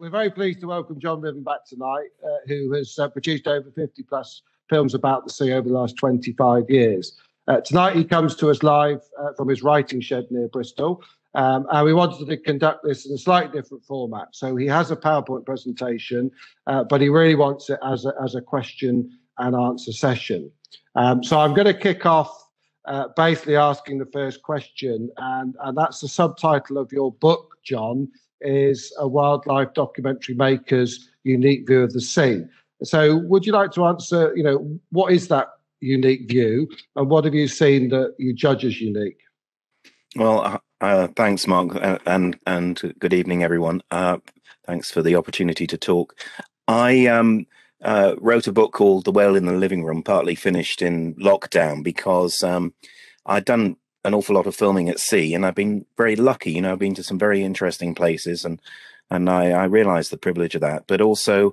we're very pleased to welcome John Ruthven back tonight, uh, who has uh, produced over 50 plus films about the sea over the last 25 years. Uh, tonight, he comes to us live uh, from his writing shed near Bristol. Um, and we wanted to conduct this in a slightly different format. So he has a PowerPoint presentation, uh, but he really wants it as a, as a question and answer session. Um, so I'm going to kick off uh, basically asking the first question, and, and that's the subtitle of your book, John, is a wildlife documentary maker's unique view of the sea. So, would you like to answer? You know, what is that unique view, and what have you seen that you judge as unique? Well, uh, uh thanks, Mark, uh, and and good evening, everyone. Uh, thanks for the opportunity to talk. I um, uh, wrote a book called The Whale in the Living Room, partly finished in lockdown because um, I'd done an awful lot of filming at sea, and I've been very lucky. You know, I've been to some very interesting places, and and I, I realised the privilege of that. But also,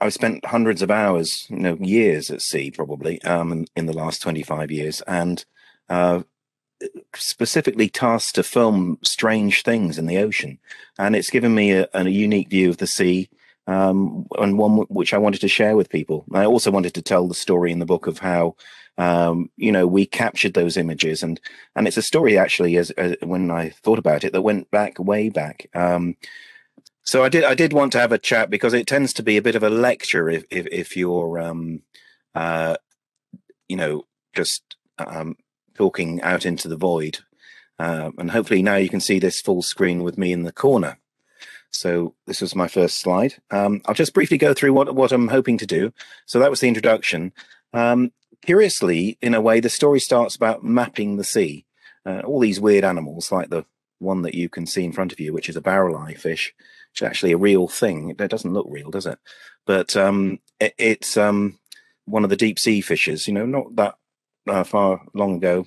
I've spent hundreds of hours, you know, years at sea, probably um, in, in the last twenty five years, and uh, specifically tasked to film strange things in the ocean, and it's given me a, a unique view of the sea. Um, and one which I wanted to share with people. I also wanted to tell the story in the book of how um, you know, we captured those images, and and it's a story actually, as, as when I thought about it, that went back way back. Um, so I did I did want to have a chat because it tends to be a bit of a lecture if if, if you're um, uh, you know just um, talking out into the void, uh, and hopefully now you can see this full screen with me in the corner. So this was my first slide. Um, I'll just briefly go through what, what I'm hoping to do. So that was the introduction. Um, curiously, in a way, the story starts about mapping the sea. Uh, all these weird animals, like the one that you can see in front of you, which is a barrel eye fish, which is actually a real thing. It doesn't look real, does it? But um, it, it's um, one of the deep sea fishes. You know, not that uh, far long ago,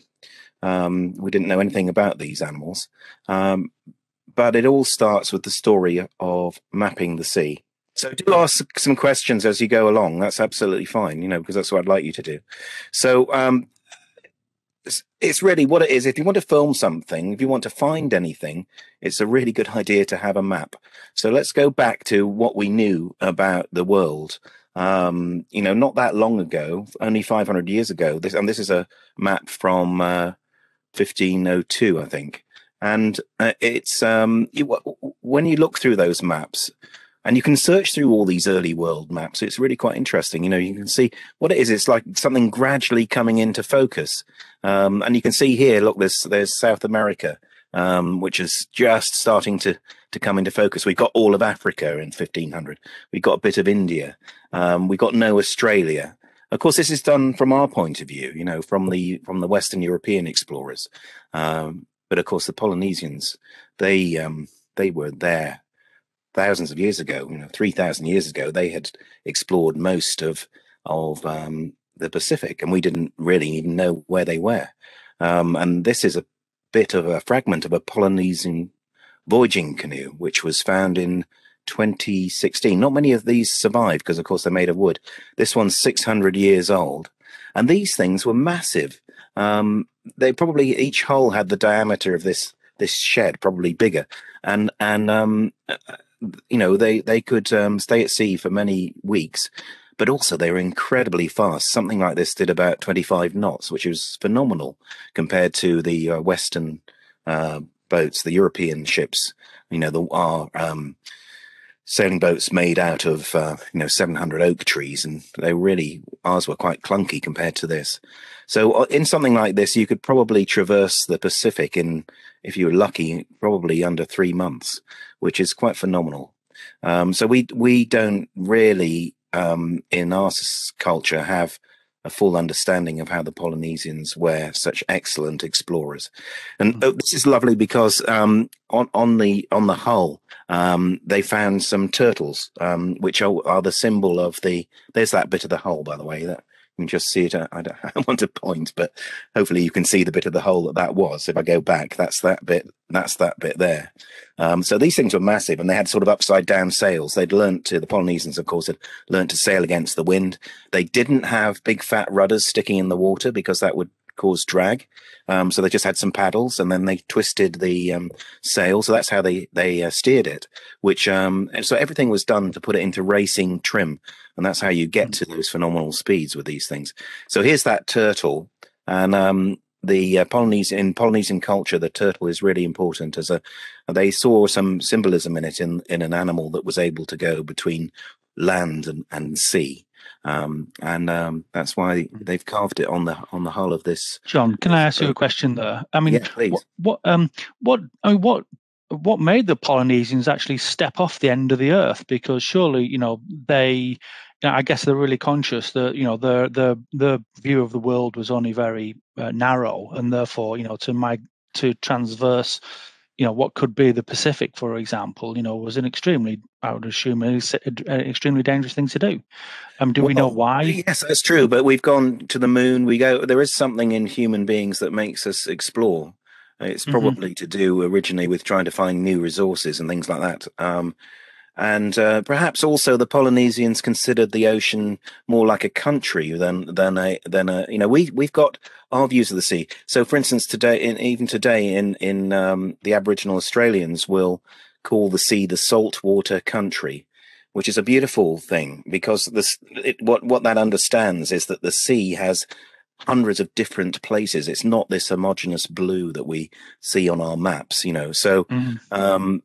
um, we didn't know anything about these animals. Um, but it all starts with the story of mapping the sea. So do ask some questions as you go along. That's absolutely fine, you know, because that's what I'd like you to do. So um, it's, really what it is. If you want to film something, if you want to find anything, it's a really good idea to have a map. So let's go back to what we knew about the world. Um, you know, not that long ago, only 500 years ago. This and this is a map from uh, 1502, I think. And uh, it's um, you, when you look through those maps, and you can search through all these early world maps. It's really quite interesting. You know, you can see what it is. It's like something gradually coming into focus. Um, and you can see here, look, there's, there's South America, um, which is just starting to, to come into focus. We've got all of Africa in 1500. We've got a bit of India. Um, we got no Australia. Of course, this is done from our point of view, you know, from the, from the Western European explorers. Um, but of course, the Polynesians, they, um, they were there thousands of years ago, you know, 3,000 years ago, they had explored most of, of um, the Pacific and we didn't really even know where they were. Um, and this is a bit of a fragment of a Polynesian voyaging canoe, which was found in 2016. Not many of these survived because, of course, they're made of wood. This one's 600 years old. And these things were massive. Um, they probably each hull had the diameter of this this shed, probably bigger. And and um, you know they they could um, stay at sea for many weeks but also they were incredibly fast. Something like this did about 25 knots which was phenomenal compared to the uh, western uh, boats the european ships. You know the our um, sailing boats made out of uh, you know 700 oak trees and they really ours were quite clunky compared to this. So uh, in something like this you could probably traverse the pacific in if you were lucky probably under three months which is quite phenomenal um, so we we don't really um, in our culture have a full understanding of how the Polynesians were such excellent explorers. And mm-hmm. this is lovely because um, on on the on the hull um, they found some turtles, um, which are, are, the symbol of the. There's that bit of the hull, by the way. That can just see it. I, don't, want to point, but hopefully you can see the bit of the hole that that was. If I go back, that's that bit. That's that bit there. Um, so these things were massive, and they had sort of upside down sails. They'd learnt to the Polynesians, of course, had learnt to sail against the wind. They didn't have big fat rudders sticking in the water because that would cause drag. Um, so they just had some paddles and then they twisted the um, sail. So that's how they they uh, steered it. Which um, so everything was done to put it into racing trim, and that's how you get mm. to those phenomenal speeds with these things. So here's that turtle, and um, the uh, Polynesian in Polynesian culture, the turtle is really important as a. They saw some symbolism in it in in an animal that was able to go between land and, and sea. Um, and um, that's why hmm. they've carved it on the on the hull of this. John, can I ask you a question there? I mean, yeah, what, what um what I mean what what made the Polynesians actually step off the end of the earth? Because surely you know they I guess they're really conscious that you know the the the view of the world was only very uh, narrow, and therefore you know to my to transverse you know what could be the Pacific, for example, you know, was an extremely, I would assume, an extremely dangerous thing to do. Um, do well, we know why? Yes, that's true. But we've gone to the moon. We go. There is something in human beings that makes us explore. It's mm-hmm. probably mm-hmm. to do originally with trying to find new resources and things like that. Um, and uh, perhaps also the Polynesians considered the ocean more like a country than than a than a you know we we've got our views of the sea. So, for instance, today in, even today in in um, the Aboriginal Australians will call the sea the saltwater country, which is a beautiful thing because this it, what what that understands is that the sea has hundreds of different places. It's not this homogenous blue that we see on our maps, you know. So mm. um,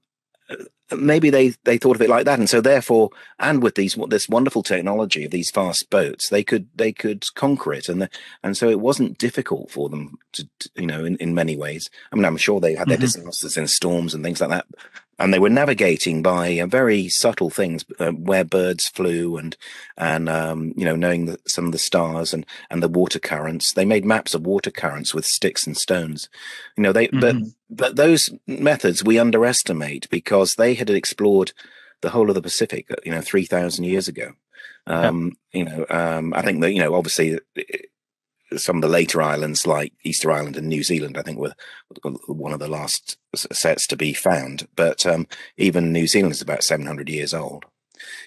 maybe they they thought of it like that. And so therefore and with these this wonderful technology of these fast boats they could they could conquer it. And the, and so it wasn't difficult for them to, to, you know in in many ways. I mean i'm sure they had their mm-hmm. disasters in storms and things like that and they were navigating by uh, very subtle things uh, where birds flew and and um, you know knowing the, some of the stars and and the water currents they made maps of water currents with sticks and stones you know they mm-hmm. but but those methods we underestimate because they had explored the whole of the pacific uh, you know 3000 years ago um, yeah. you know um, i think that you know obviously some of the later islands like Easter Island and New Zealand, I think were one of the last sets to be found. But um, even New Zealand is about 700 years old,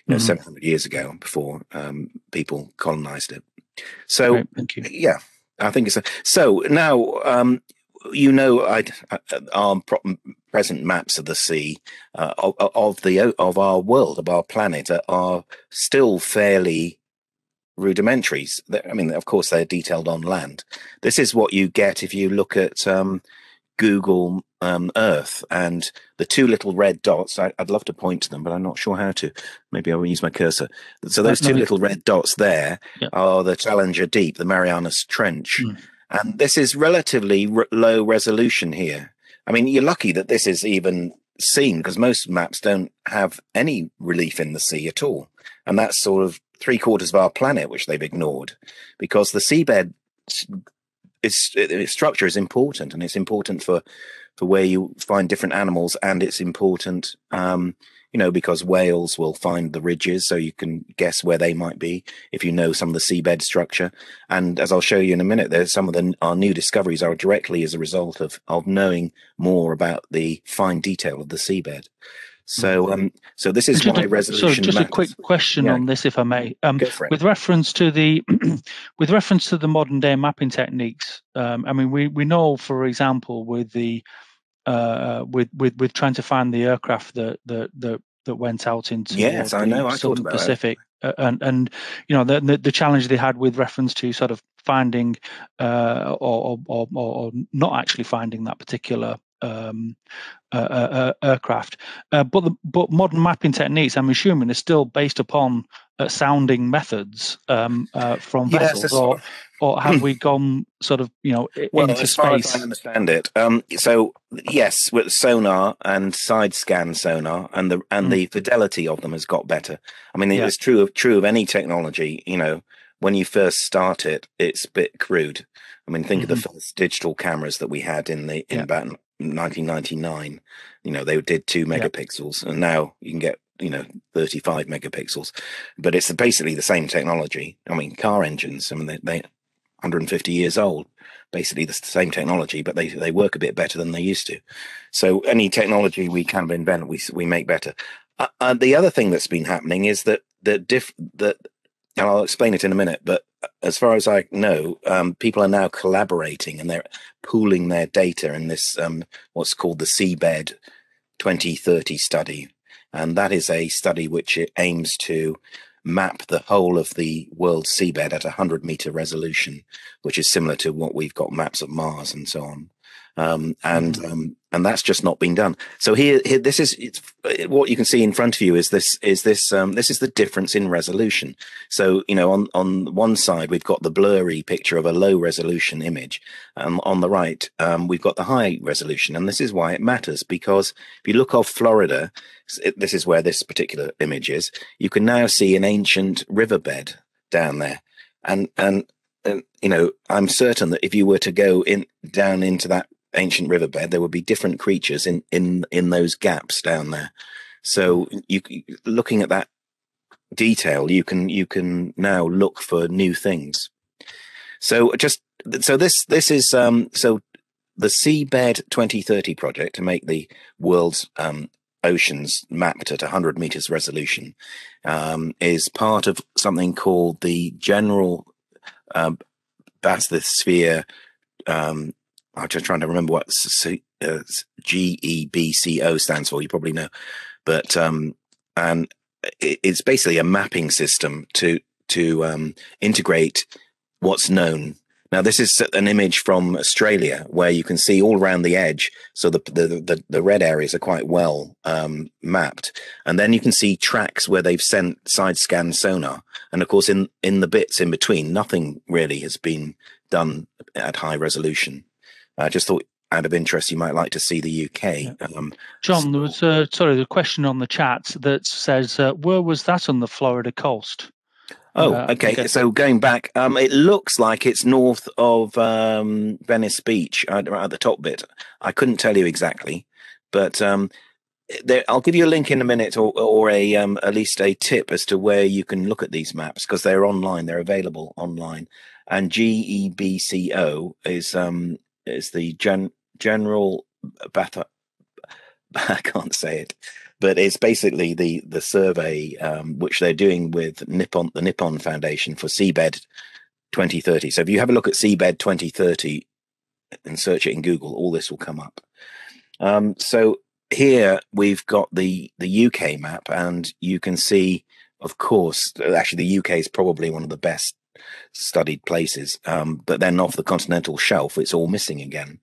you know, mm-hmm. 700 years ago before um, people colonized it. So, right, yeah, I think it's a, so now, um, you know, I'd, uh, our present maps of the sea uh, of, of, the of our world, of our planet, are still fairly rudimentaries. I mean, of course, they're detailed on land. This is what you get if you look at um, Google um, Earth and the two little red dots. I, would love to point to them, but I'm not sure how to. Maybe I'll use my cursor. So those two little red dots there yeah. are the Challenger Deep, the Marianas Trench, mm. and this is relatively low resolution here. I mean, you're lucky that this is even seen because most maps don't have any relief in the sea at all, and that's sort of three quarters of our planet, which they've ignored, because the seabed is its structure is important, and it's important for for where you find different animals, and it's important, um, you know, because whales will find the ridges, so you can guess where they might be if you know some of the seabed structure. And as I'll show you in a minute, there's some of the our new discoveries are directly as a result of of knowing more about the fine detail of the seabed. So, um, so this is why resolution. So, just matters. a quick question yeah. on this, if I may. Um, with reference to the, with reference to the modern day mapping techniques, um, I mean, we we know, for example, with the, uh, with with with trying to find the aircraft that that that that went out into yes, I know, I Southern Pacific, uh, and and you know the, the, the challenge they had with reference to sort of finding uh, or, or, or not actually finding that particular um, uh, uh, uh, aircraft. Uh, but the, but modern mapping techniques, I'm assuming, are still based upon uh, sounding methods um, uh, from vessels, or or have we gone sort of you know well, into as space? As I understand it, um, so yes, with sonar and side scan sonar, and the and mm. the fidelity of them has got better. I mean, yeah. it's true of true of any technology. You know, when you first start it, it's a bit crude. I mean, think mm-hmm. of the mm-hmm. first digital cameras that we had in the in yeah. about 1999. You know, they did two megapixels, yeah. and now you can get you know 35 megapixels. But it's basically the same technology. I mean, car engines. I mean, they, they 150 years old. Basically, the same technology, but they they work a bit better than they used to. So any technology we can invent, we we make better. Uh, uh, the other thing that's been happening is that the diff that and I'll explain it in a minute, but as far as I know, um, people are now collaborating and they're pooling their data in this um, what's called the Seabed 2030 study, and that is a study which aims to map the whole of the world's seabed at a 100 meter resolution, which is similar to what we've got maps of Mars and so on. Um, and mm-hmm. um, and that's just not been done. So here, here this is what you can see in front of you is this is this um, this is the difference in resolution. So you know, on on one side we've got the blurry picture of a low resolution image, and on the right um, we've got the high resolution, and this is why it matters because if you look off Florida, this is where this particular image is. You can now see an ancient riverbed down there, and and and you know i'm certain that if you were to go in down into that ancient riverbed, there would be different creatures in in in those gaps down there. So you looking at that detail, you can you can now look for new things. So just so this this is um so the Seabed 2030 project to make the world's um, oceans mapped at 100 meters resolution um, is part of something called the General um, Bathysphere um, I'm just trying to remember what uh, GEBCO stands for. You probably know, but um, and it's basically a mapping system to to um, integrate what's known. Now, this is an image from Australia where you can see all around the edge. So the the the, the red areas are quite well um, mapped, and then you can see tracks where they've sent side scan sonar. And of course, in in the bits in between, nothing really has been done at high resolution. I just thought out of interest you might like to see the UK. Um, John, there was a, sorry, the question on the chat that says, uh, where was that on the Florida coast? Oh, uh, okay. okay. So going back, um, it looks like it's north of um, Venice Beach, right at the top bit. I couldn't tell you exactly, but um, there, I'll give you a link in a minute, or, or a um, at least a tip as to where you can look at these maps because they're online. They're available online, and GEBCO is is the gen, general bath. I can't say it, but it's basically the the survey um, which they're doing with Nippon, the Nippon Foundation for Seabed 2030. So if you have a look at Seabed 2030 and search it in Google, all this will come up. Um, so here we've got the the UK map, and you can see, of course, actually the UK is probably one of the best studied places. Um, but then off the continental shelf, it's all missing again.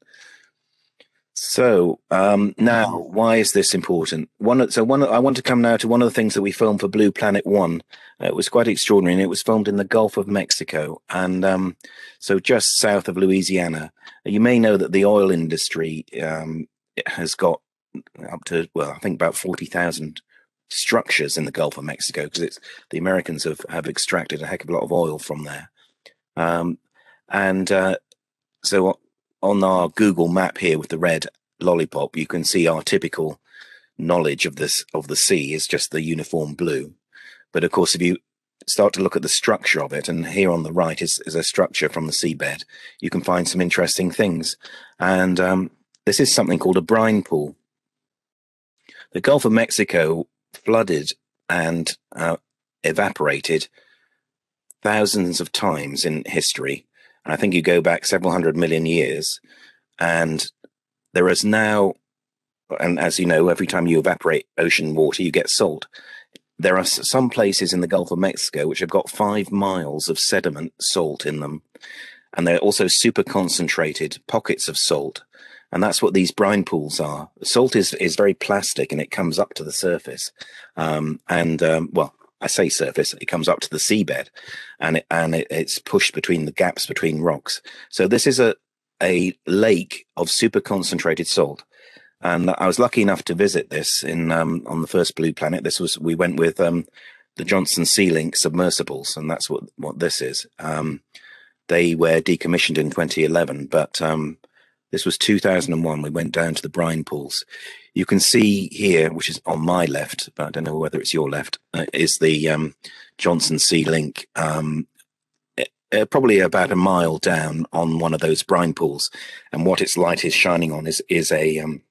So um, now, why is this important? One, so one, I want to come now to one of the things that we filmed for Blue Planet One. Uh, it was quite extraordinary, and it was filmed in the Gulf of Mexico, and um, so just south of Louisiana. You may know that the oil industry um, has got up to well, I think about forty thousand structures in the Gulf of Mexico because it's the Americans have have extracted a heck of a lot of oil from there, um, and uh, so on our Google map here with the red lollipop, you can see our typical knowledge of this of the sea is just the uniform blue, but of course if you start to look at the structure of it, and here on the right is, is a structure from the seabed, you can find some interesting things, and um, this is something called a brine pool. The Gulf of Mexico flooded and uh, evaporated thousands of times in history. And I think you go back several hundred million years, and there is now, and as you know, every time you evaporate ocean water, you get salt. There are some places in the Gulf of Mexico which have got five miles of sediment salt in them. And they're also super concentrated pockets of salt and that's what these brine pools are. Salt is is very plastic, and it comes up to the surface. Um, and um, well, I say surface; it comes up to the seabed, and it, and it, it's pushed between the gaps between rocks. So this is a a lake of super concentrated salt. And I was lucky enough to visit this in um, on the first Blue Planet. This was we went with um, the Johnson Sea Link submersibles, and that's what what this is. Um, they were decommissioned in 2011, but um, this was 2001. We went down to the brine pools. You can see here, which is on my left, but I don't know whether it's your left, uh, is the um, Johnson Sea Link. Um, uh, probably about a mile down on one of those brine pools, and what its light is shining on is is a um,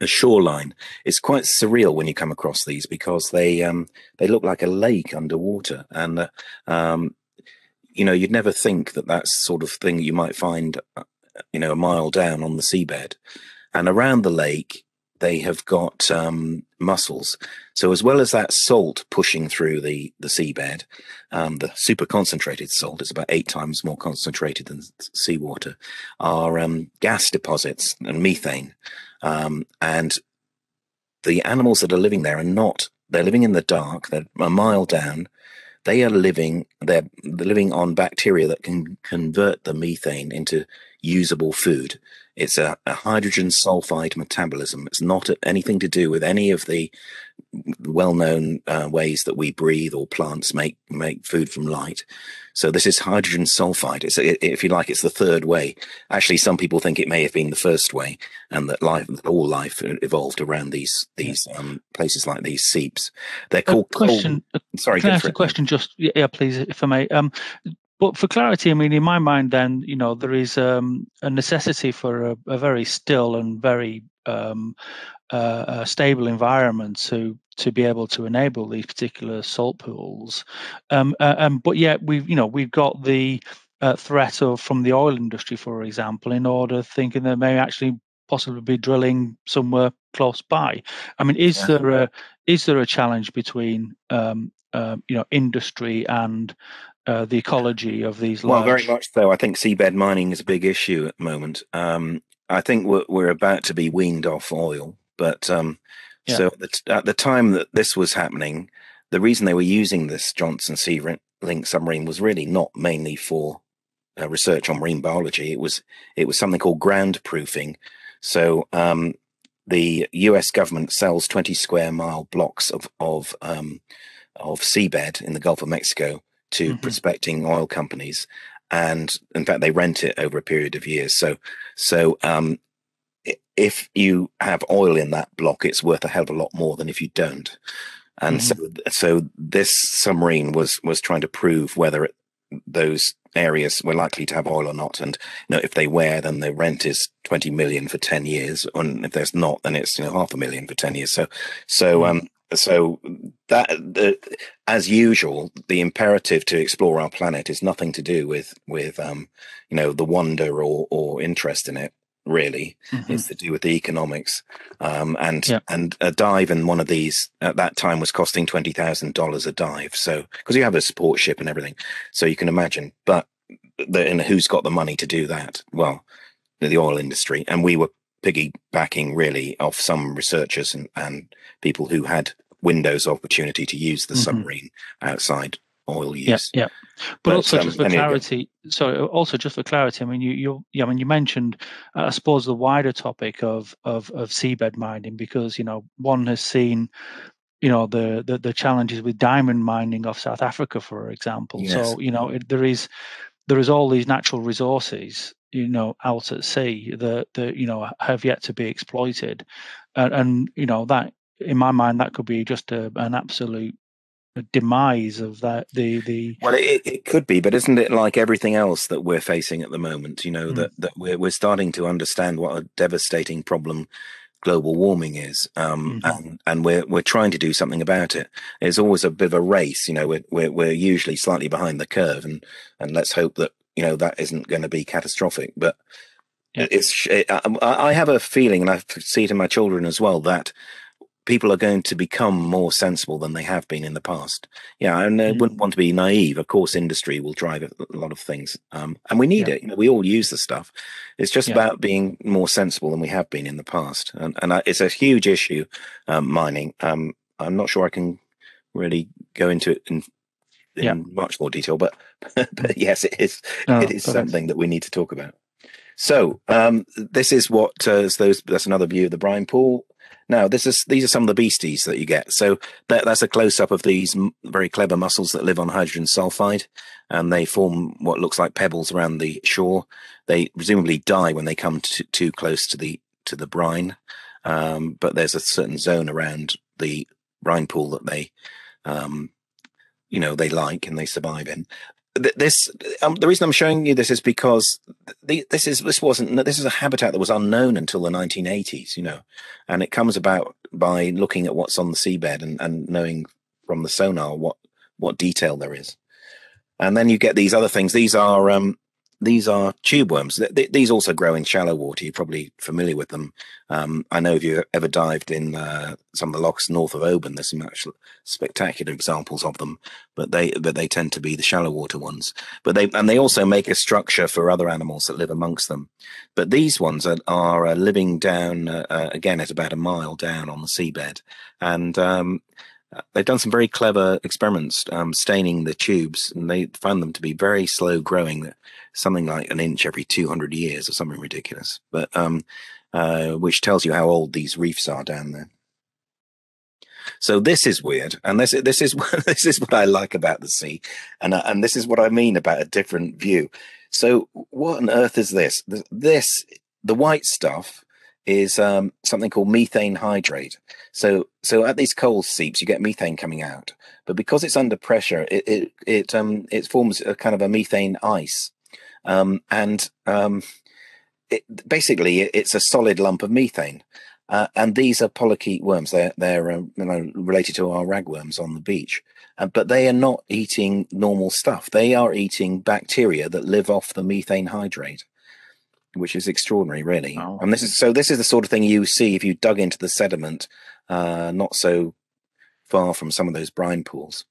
a shoreline. It's quite surreal when you come across these because they um, they look like a lake underwater, and uh, um, you know, you'd never think that that's sort of thing you might find, uh, you know, a mile down on the seabed. And around the lake, they have got um, mussels. So as well as that salt pushing through the the seabed, um, the super concentrated salt is about eight times more concentrated than seawater. Are um, gas deposits and methane, um, and the animals that are living there are not. They're living in the dark. They're a mile down. They are living. They're, they're living on bacteria that can convert the methane into usable food. It's a, a, hydrogen sulfide metabolism. It's not anything to do with any of the well-known uh, ways that we breathe or plants make make food from light. So this is hydrogen sulfide. It's if you like, it's the third way. Actually, some people think it may have been the first way, and that life, all life, evolved around these these um, places like these seeps. They're called. A question. Cold, sorry, can I ask a question? Just yeah, please, if I may. Um, but for clarity, I mean, in my mind, then you know there is um, a necessity for a, a, very still and very um, uh, stable environment to to be able to enable these particular salt pools. Um, uh, um, but yet we've you know we've got the uh, threat of from the oil industry, for example, in order thinking that may actually possibly be drilling somewhere close by. I mean, is yeah. there a is there a challenge between um, uh, you know industry and uh, the ecology of these. Large... Well, very much so. I think seabed mining is a big issue at the moment. Um, I think we're, we're about to be weaned off oil, but um, yeah. so at the, at the, time that this was happening, the reason they were using this Johnson Sea Link submarine was really not mainly for uh, research on marine biology. It was it was something called ground proofing. So um, the U.S. government sells 20 square mile blocks of of um, of seabed in the Gulf of Mexico to mm-hmm. prospecting oil companies, and in fact, they rent it over a period of years. So, so um, if you have oil in that block, it's worth a hell of a lot more than if you don't. And mm-hmm. so, so this submarine was was trying to prove whether it, those areas were likely to have oil or not. And you know, if they were, then the rent is twenty million for ten years, and if there's not, then it's you know half a million for ten years. So, so mm-hmm. um, so that the, as usual the imperative to explore our planet is nothing to do with with um you know the wonder or or interest in it really. Mm-hmm. it's to do with the economics. Um and yeah. and a dive in one of these at that time was costing $20,000 a dive. So because you have a support ship and everything so you can imagine. But the, and who's got the money to do that? Well the oil industry. And we were piggybacking really off some researchers and, and people who had windows of opportunity to use the mm-hmm. submarine outside oil use. Yeah, yeah. But, but also, um, just for clarity, sorry, also just for clarity, I mean, you, you, yeah, I mean, you mentioned, uh, I suppose, the wider topic of of of seabed mining because you know one has seen, you know, the the, the challenges with diamond mining off South Africa, for example. Yes. So you know, it, there is there is all these natural resources you know out at sea that that you know have yet to be exploited and, and you know that in my mind that could be just a, an absolute demise of that the the well it, it could be but isn't it like everything else that we're facing at the moment you know mm. that that we're, we're starting to understand what a devastating problem global warming is um, mm-hmm. and and we're we're trying to do something about it it's always a bit of a race you know we're, we're we're usually slightly behind the curve and and let's hope that you know that isn't going to be catastrophic but yeah. it's it, I, I, have a feeling and i see it in my children as well that people are going to become more sensible than they have been in the past yeah and i mm. wouldn't want to be naive of course industry will drive a lot of things um, and we need yeah. it you know, we all use the stuff it's just yeah. about being more sensible than we have been in the past and, and I, it's a huge issue um, mining um, i'm not sure i can really go into it in in yeah. much more detail, but but yes, it is oh, it is something that we need to talk about. So um, this is what uh, those. That's another view of the brine pool. Now, this is these are some of the beasties that you get. So that, that's a close up of these very clever mussels that live on hydrogen sulfide, and they form what looks like pebbles around the shore. They presumably die when they come to, too close to the to the brine, um, but there's a certain zone around the brine pool that they um, you know they like and they survive in this um, the reason i'm showing you this is because the, this is this wasn't this is a habitat that was unknown until the 1980s you know and it comes about by looking at what's on the seabed and, and knowing from the sonar what what detail there is and then you get these other things. These are um, these are tube worms. These also grow in shallow water. You're probably familiar with them. Um, I know if you've ever dived in uh, some of the lochs north of Oban, there's some actual spectacular examples of them, but they but they tend to be the shallow water ones. But they and they also make a structure for other animals that live amongst them. But these ones are, are uh, living down uh, uh again at about a mile down on the seabed, and um, they've done some very clever experiments um, staining the tubes, and they found them to be very slow growing, something like an inch every 200 years or something ridiculous. But um, uh, which tells you how old these reefs are down there. So this is weird, and this this is this is what I like about the sea, and uh, and this is what I mean about a different view. So what on earth is this? This the white stuff is um, something called methane hydrate. So, so at these cold seeps, you get methane coming out, but because it's under pressure, it it it um it forms a kind of a methane ice, um, and um, it, basically it's a solid lump of methane. Uh, and these are polychaete worms. They're they're um, you know, related to our ragworms on the beach, uh, but they are not eating normal stuff. They are eating bacteria that live off the methane hydrate which is extraordinary, really. Oh. And this is so. This is the sort of thing you see if you dug into the sediment, uh, not so far from some of those brine pools.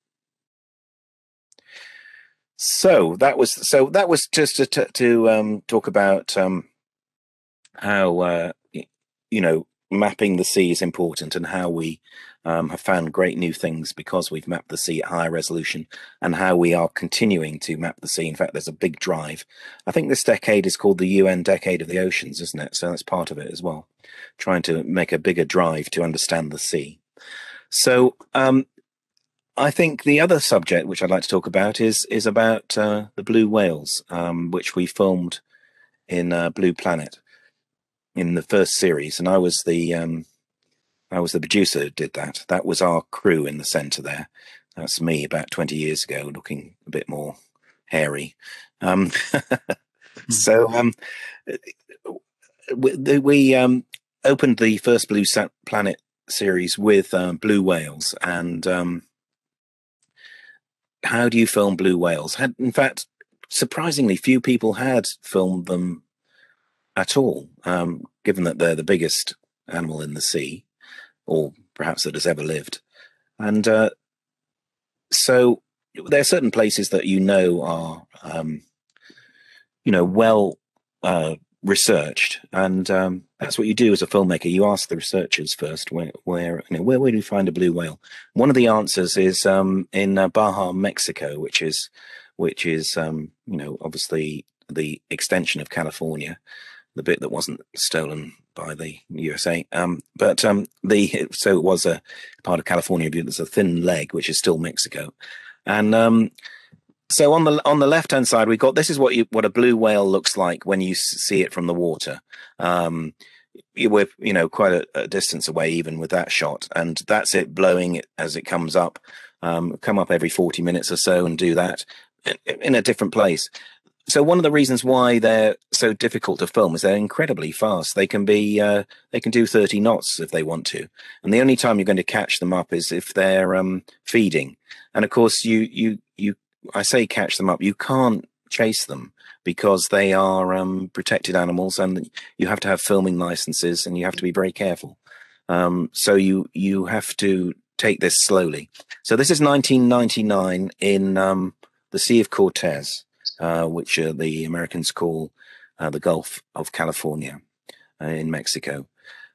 So that was so that was just to to, to um, talk about um, how uh, you know mapping the sea is important and how we um, have found great new things because we've mapped the sea at higher resolution and how we are continuing to map the sea. In fact, there's a big drive. I think this decade is called the UN Decade of the Oceans, isn't it? So that's part of it as well, trying to make a bigger drive to understand the sea. So um, I think the other subject which I'd like to talk about is is about uh, the blue whales, um, which we filmed in uh, Blue Planet in the first series, and I was the um, I was the producer who did that. That was our crew in the centre there. That's me about 20 years ago, looking a bit more hairy. Um, so um, we, we um, opened the first Blue Planet series with um, blue whales. And um, how do you film blue whales? Had, in fact, surprisingly few people had filmed them at all, um, given that they're the biggest animal in the sea or perhaps that has ever lived. And uh, so there are certain places that you know are, um, you know, well uh, researched, and um, that's what you do as a filmmaker. You ask the researchers first, where, where, you know, where would you find a blue whale? One of the answers is um, in uh, Baja, Mexico, which is, which is, um, you know, obviously the extension of California, the bit that wasn't stolen by the USA. Um, but um, the so it was a part of California. But there's a thin leg, which is still Mexico, and um, so on the on the left hand side, we've got this is what you what a blue whale looks like when you see it from the water. Um, we're you know quite a, a, distance away even with that shot, and that's it blowing as it comes up. Um, come up every 40 minutes or so and do that in, a different place so one of the reasons why they're so difficult to film is they're incredibly fast. They can be uh, they can do 30 knots if they want to, and the only time you're going to catch them up is if they're um, feeding. And of course, you you I say catch them up. You can't chase them because they are um, protected animals, and you have to have filming licenses, and you have to be very careful. Um, so you you have to take this slowly. So this is 1999 in um, the Sea of Cortez uh, which uh, the Americans call uh, the Gulf of California uh, in Mexico.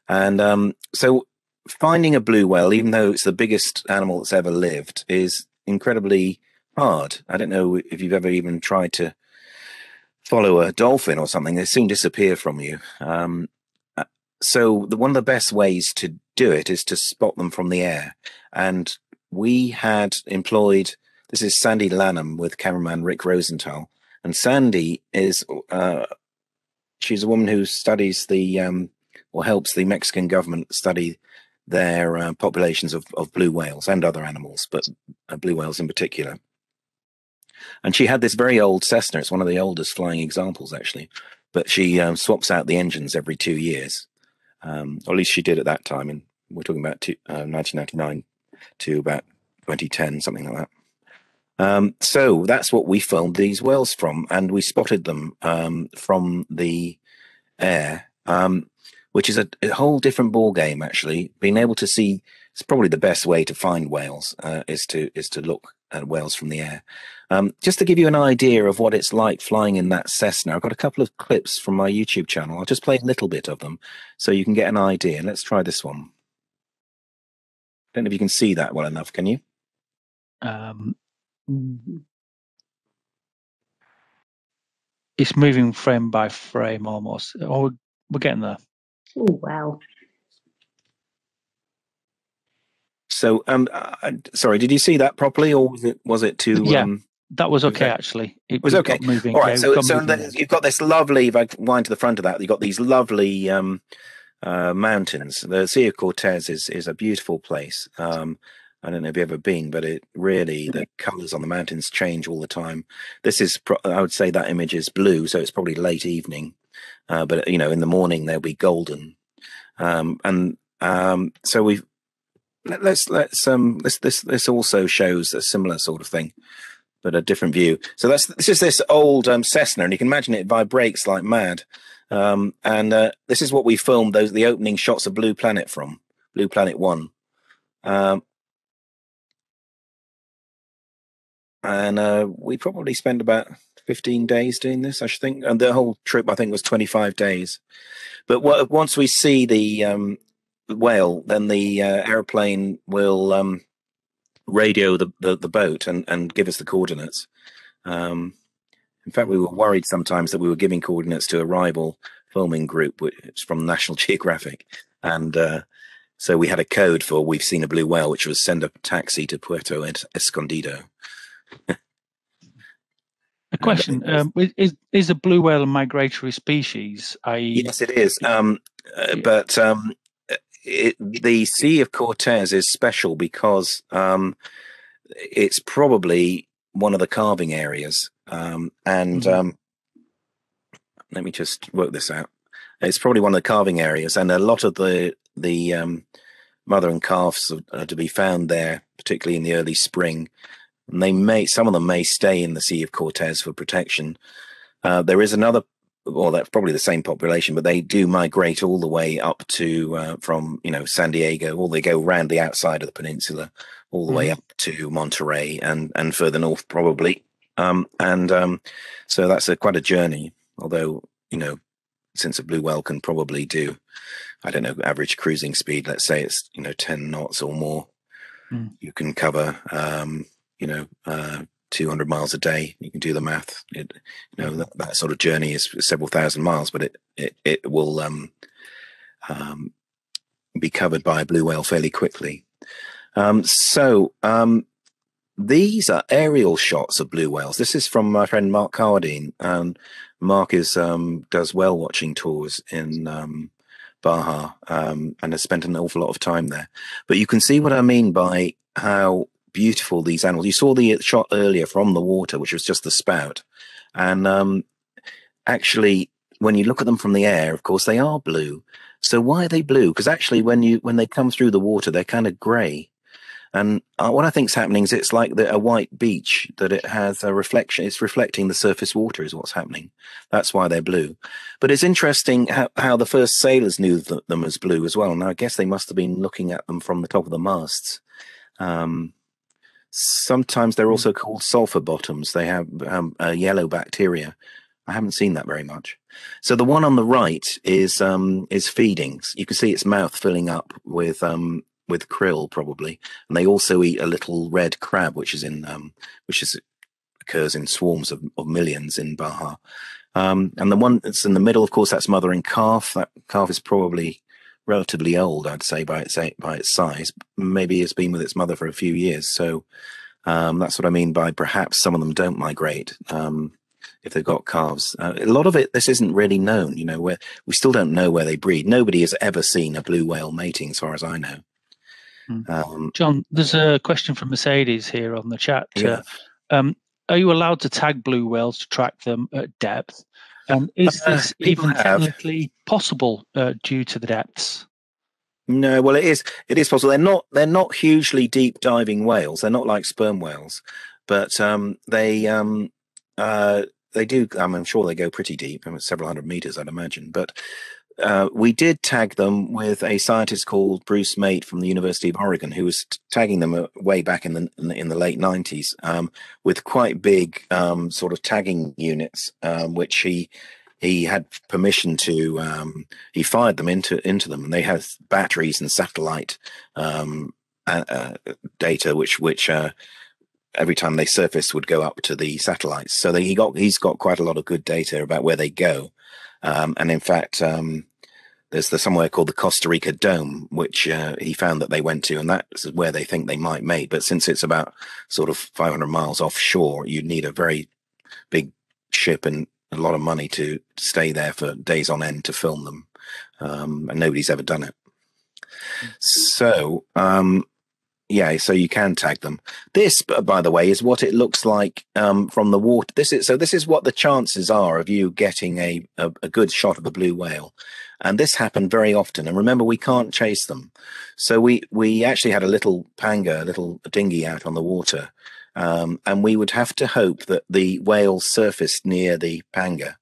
And um, so finding a blue whale, even though it's the biggest animal that's ever lived, is incredibly hard. I don't know if you've ever even tried to follow a dolphin or something, they soon disappear from you. Um, uh, so the, one of the best ways to do it is to spot them from the air. And we had employed this is Sandy Lanham with cameraman Rick Rosenthal. And Sandy is, uh, she's a woman who studies the, um, or helps the Mexican government study their uh, populations of, of blue whales and other animals, but uh, blue whales in particular. And she had this very old Cessna. It's one of the oldest flying examples, actually. But she um, swaps out the engines every two years, um, or at least she did at that time. And we're talking about two, uh, 1999 to about 2010, something like that. Um, so that's what we filmed these whales from, and we spotted them um, from the air, um, which is a, a, whole different ball game. Actually, being able to see it's probably the best way to find whales uh, is to is to look at whales from the air. Um, just to give you an idea of what it's like flying in that Cessna, I've got a couple of clips from my YouTube channel. I'll just play a little bit of them so you can get an idea. Let's try this one. I don't know if you can see that well enough. Can you? Um, it's moving frame by frame almost. Oh, we're getting there. Oh wow! So, um, uh, sorry, did you see that properly, or was it was it too? Yeah, um, that was okay. Actually, it was okay. Moving. All right, so so you've got this lovely. If I wind to the front of that, you've got these lovely um, uh, mountains. The Sea of Cortez is is a beautiful place. Um, I don't know if you've ever been, but it really the colors on the mountains change all the time. This is, I would say, that image is blue, so it's probably late evening. Uh, but you know, in the morning they'll be golden, um, and um, so we've let, us let's um this this this also shows a similar sort of thing, but a different view. So that's this is this old um, Cessna, and you can imagine it vibrates like mad. Um, and uh, this is what we filmed those the opening shots of Blue Planet from Blue Planet One. Um, and uh, we probably spent about 15 days doing this, I should think. And the whole trip, I think, was 25 days. But what, once we see the um, whale, then the uh, airplane will um, radio the, the, the, boat and, and give us the coordinates. Um, in fact, we were worried sometimes that we were giving coordinates to a rival filming group, which is from National Geographic. And uh, so we had a code for we've seen a blue whale, which was send a taxi to Puerto Escondido. a question: um, Is is a blue whale a migratory species? I yes, it is. Um, uh, but um, it, the Sea of Cortez is special because um, it's probably one of the calving areas, um, and mm-hmm. Um, let me just work this out. It's probably one of the calving areas, and a lot of the the um, mother and calves are, are to be found there, particularly in the early spring and they may some of them may stay in the Sea of Cortez for protection. Uh, there is another, well, that's probably the same population, but they do migrate all the way up to uh, from you know San Diego, or they go around the outside of the peninsula, all the mm-hmm. way up to Monterey and and further north probably. Um, and um, so that's a quite a journey. Although you know, since a blue whale can probably do, I don't know, average cruising speed. Let's say it's you know ten knots or more. Mm. You can cover um, you know, uh, 200 miles a day. You can do the math. It, you know, that, that sort of journey is several thousand miles, but it, it, it will, um, um, be covered by a blue whale fairly quickly. Um, so, um, these are aerial shots of blue whales. This is from my friend Mark Cardine. and Mark is, um, does whale watching tours in, um, Baja, um, and has spent an awful lot of time there. But you can see what I mean by how beautiful these animals. You saw the shot earlier from the water, which was just the spout, and um, actually, when you look at them from the air, of course, they are blue. So why are they blue? Because actually, when you when they come through the water, they're kind of grey. And uh, what I think is happening is it's like the, a white beach that it has a reflection. It's reflecting the surface water is what's happening. That's why they're blue. But it's interesting how, how the first sailors knew them as blue as well. Now I guess they must have been looking at them from the top of the masts. Um, Sometimes they're hmm. also called sulfur bottoms. They have um, a yellow bacteria. I haven't seen that very much. So the one on the right is um, is feeding. You can see its mouth filling up with um, with krill probably, and they also eat a little red crab, which is in um, which is occurs in swarms of, of millions in Baja. Um, and the one that's in the middle, of course, that's mother and calf. That calf is probably relatively old, I'd say, by its by its size. Maybe it's been with its mother for a few years. So um, that's what I mean by perhaps some of them don't migrate um, if they've got calves. Uh, a lot of it, this isn't really known. You know, where we still don't know where they breed. Nobody has ever seen a blue whale mating, as far as I know. Hmm. Um, John, there's a question from Mercedes here on the chat. Yeah. Uh, are you allowed to tag blue whales to track them at depth? Um, is uh, this even have. technically possible uh, due to the depths? No, well, it is. It is possible. They're not. They're not hugely deep diving whales. They're not like sperm whales, but um, they um, uh, they do. I'm sure they go pretty deep, I mean, several hundred meters, I'd imagine. But uh, we did tag them with a scientist called Bruce Mate from the University of Oregon, who was tagging them uh, way back in the in the, late '90s um, with quite big um, sort of tagging units, um, which he he had permission to um, he fired them into into them, and they had batteries and satellite um, uh, data, which which uh, every time they surfaced would go up to the satellites. So he got he's got quite a lot of good data about where they go, um, and in fact. Um, there's the somewhere called the Costa Rica Dome, which uh, he found that they went to, and that's where they think they might mate. But since it's about sort of 500 miles offshore, you'd need a very big ship and a lot of money to stay there for days on end to film them, um, and nobody's ever done it. So, um, yeah, so you can tag them. This, by the way, is what it looks like um, from the water. This is so. This is what the chances are of you getting a, a, a good shot of the blue whale, and this happened very often. And remember, we can't chase them, so we we actually had a little panga, a little dinghy out on the water, um, and we would have to hope that the whale surfaced near the panga.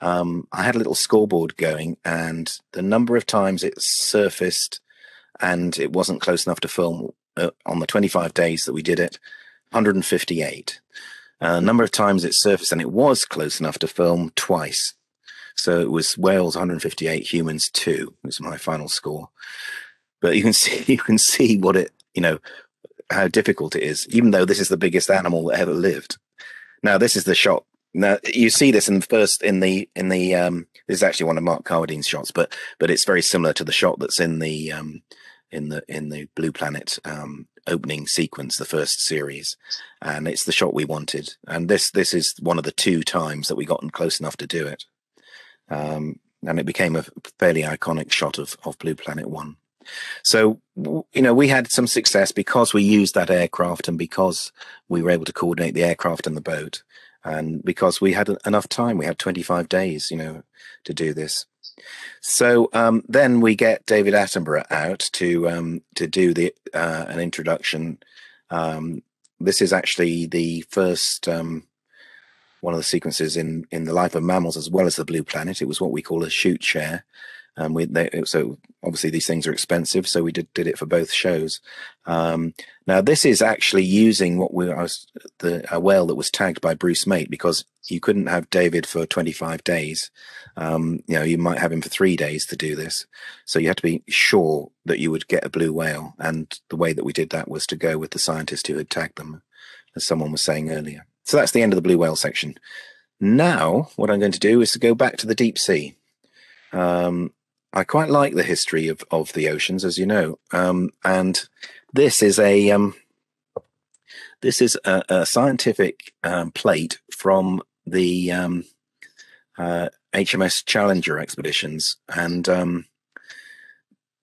Um, I had a little scoreboard going, and the number of times it surfaced and it wasn't close enough to film uh, on the 25 days that we did it, 158. A uh, number of times it surfaced and it was close enough to film twice. So it was whales 158, humans two was my final score. But you can see you can see what it you know how difficult it is, even though this is the biggest animal that ever lived. Now, this is the shot. Now you see this in the first in the in the um, this is actually one of Mark Carwardine's shots, but but it's very similar to the shot that's in the um, in the in the Blue Planet um, opening sequence, the first series, and it's the shot we wanted. And this this is one of the two times that we gotten close enough to do it, um, and it became a fairly iconic shot of of Blue Planet One. So, you know, we had some success because we used that aircraft and because we were able to coordinate the aircraft and the boat and because we had enough time. We had 25 days, you know, to do this. So um, then we get David Attenborough out to um, to do the uh, an introduction. Um, this is actually the first um, one of the sequences in in the life of mammals as well as the Blue Planet. It was what we call a shoot share, um, we they, so obviously these things are expensive, so we did did it for both shows. Um, now this is actually using what we was the a whale that was tagged by Bruce Mate because you couldn't have David for 25 days. Um, you know, you might have him for three days to do this, so you had to be sure that you would get a blue whale. And the way that we did that was to go with the scientist who had tagged them, as someone was saying earlier. So that's the end of the blue whale section. Now, what I'm going to do is to go back to the deep sea. Um, I quite like the history of, of the oceans, as you know. Um, and this is a um, this is a, a scientific um, plate from the um, uh, HMS Challenger expeditions, and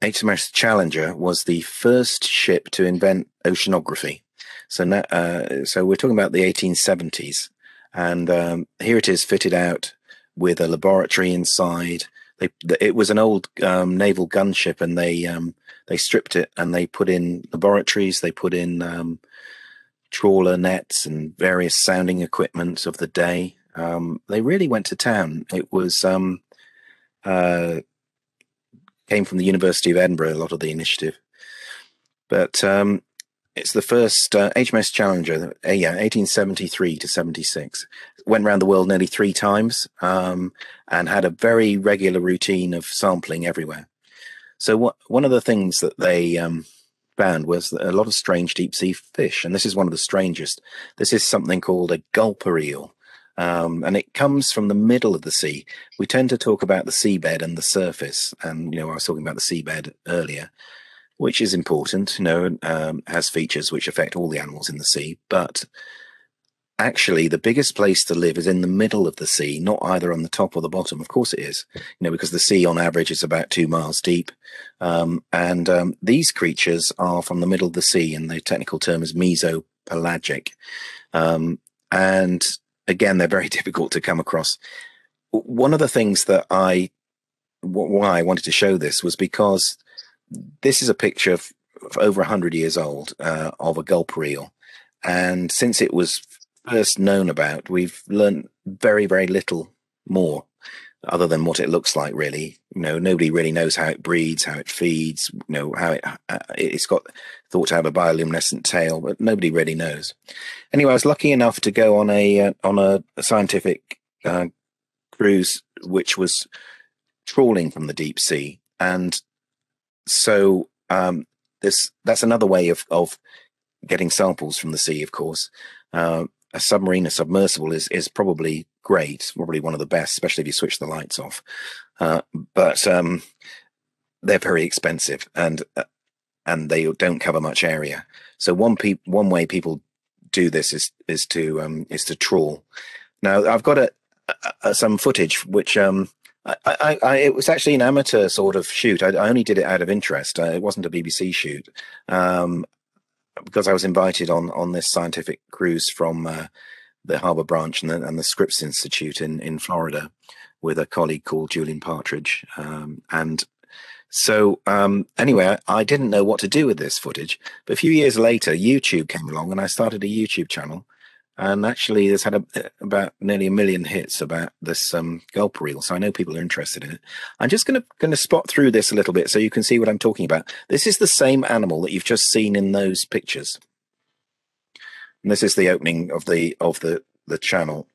HMS um, Challenger was the first ship to invent oceanography. So, now, uh, so we're talking about the 1870s, and um, here it is fitted out with a laboratory inside they it was an old um, naval gunship, and they um, they stripped it and they put in laboratories. They put in um, trawler nets and various sounding equipment of the day. Um, they really went to town. It was um, uh, came from the University of Edinburgh. A lot of the initiative, but um, it's the first uh, HMS Challenger, uh, yeah, 1873 to 76. Went around the world nearly three times um, and had a very regular routine of sampling everywhere. So, one of the things that they um, found was a lot of strange deep sea fish, and this is one of the strangest. This is something called a gulper eel. Um, and it comes from the middle of the sea. We tend to talk about the seabed and the surface, and you know I was talking about the seabed earlier which is important, you know, um, has features which affect all the animals in the sea. But actually, the biggest place to live is in the middle of the sea, not either on the top or the bottom. Of course, it is, you know, because the sea on average is about two miles deep. Um, and um, these creatures are from the middle of the sea, and the technical term is mesopelagic. Um, and again, they're very difficult to come across. One of the things that I why I wanted to show this was because this is a picture of, of over 100 years old uh, of a gulper eel. and since it was first known about, we've learned very, very little more other than what it looks like really. You know nobody really knows how it breeds how it feeds you know how it uh, it's got thought to have a bioluminescent tail but nobody really knows. Anyway i was lucky enough to go on a uh, on a, scientific uh, cruise which was trawling from the deep sea. And so um, this that's another way of of getting samples from the sea of course. Uh, a submarine, a submersible is is probably great, probably one of the best, especially if you switch the lights off. Uh, but um, they're very expensive and uh, and they don't cover much area. So one pe- one way people do this is is to um, is to trawl. Now I've got a, a some footage which um, I, I, I, it was actually an amateur sort of shoot. I, I only did it out of interest. Uh, it wasn't a BBC shoot. Um, because I was invited on on this scientific cruise from uh, the Harbour Branch and the, and the Scripps Institute in in Florida with a colleague called Julian Partridge, um, and so um, anyway, I, I, didn't know what to do with this footage. But a few years later, YouTube came along, and I started a YouTube channel. And actually, it's had a, about nearly a million hits about this um, gulper eel, so I know people are interested in it. I'm just going to going to spot through this a little bit so you can see what I'm talking about. This is the same animal that you've just seen in those pictures. And this is the opening of the of the the channel.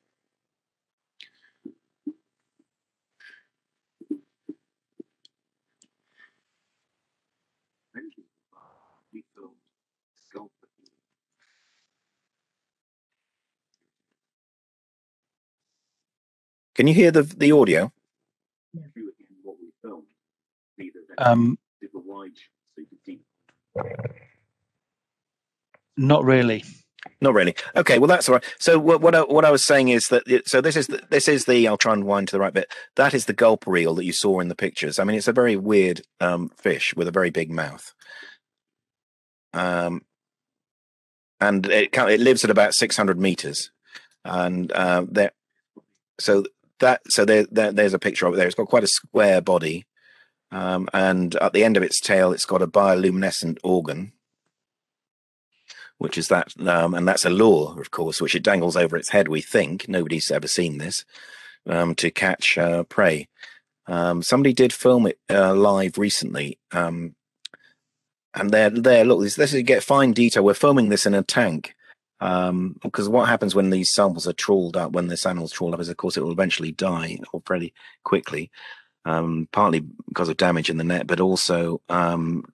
Can you hear the the audio? Um, not really. Not really. Okay, well that's all right. So what what I, what I was saying is that so this is the, this is the I'll try and wind to the right bit. That is the gulper eel that you saw in the pictures. I mean, it's a very weird um, fish with a very big mouth. Um, and it it lives at about 600 meters, and uh, there. So that so there, there, there's a picture of it there. It's got quite a square body, um, and at the end of its tail, it's got a bioluminescent organ, which is that, um, and that's a lure, of course, which it dangles over its head. We think nobody's ever seen this um, to catch uh, prey. Um, somebody did film it uh, live recently, um, and there, there. Look, this, this is get fine detail. We're filming this in a tank um, because what happens when these samples are trawled up, when this animal's trawled up, is of course it will eventually die or pretty quickly, um, partly because of damage in the net, but also um,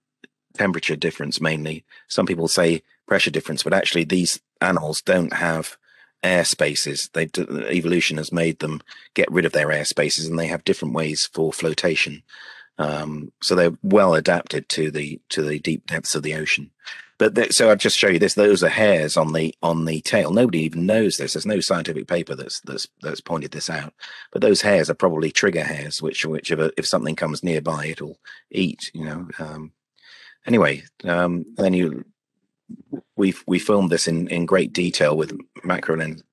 temperature difference mainly. Some people say pressure difference, but actually these animals don't have air spaces. They evolution has made them get rid of their air spaces, and they have different ways for flotation. Um, so they're well adapted to the to the deep depths of the ocean. But so I'll just show you this. Those are hairs on the on the tail. Nobody even knows this. There's no scientific paper that's that's that's pointed this out. But those hairs are probably trigger hairs, which which if, a, if something comes nearby, it'll eat. You know. Um, anyway, um, then you we we filmed this in in great detail with macro lens.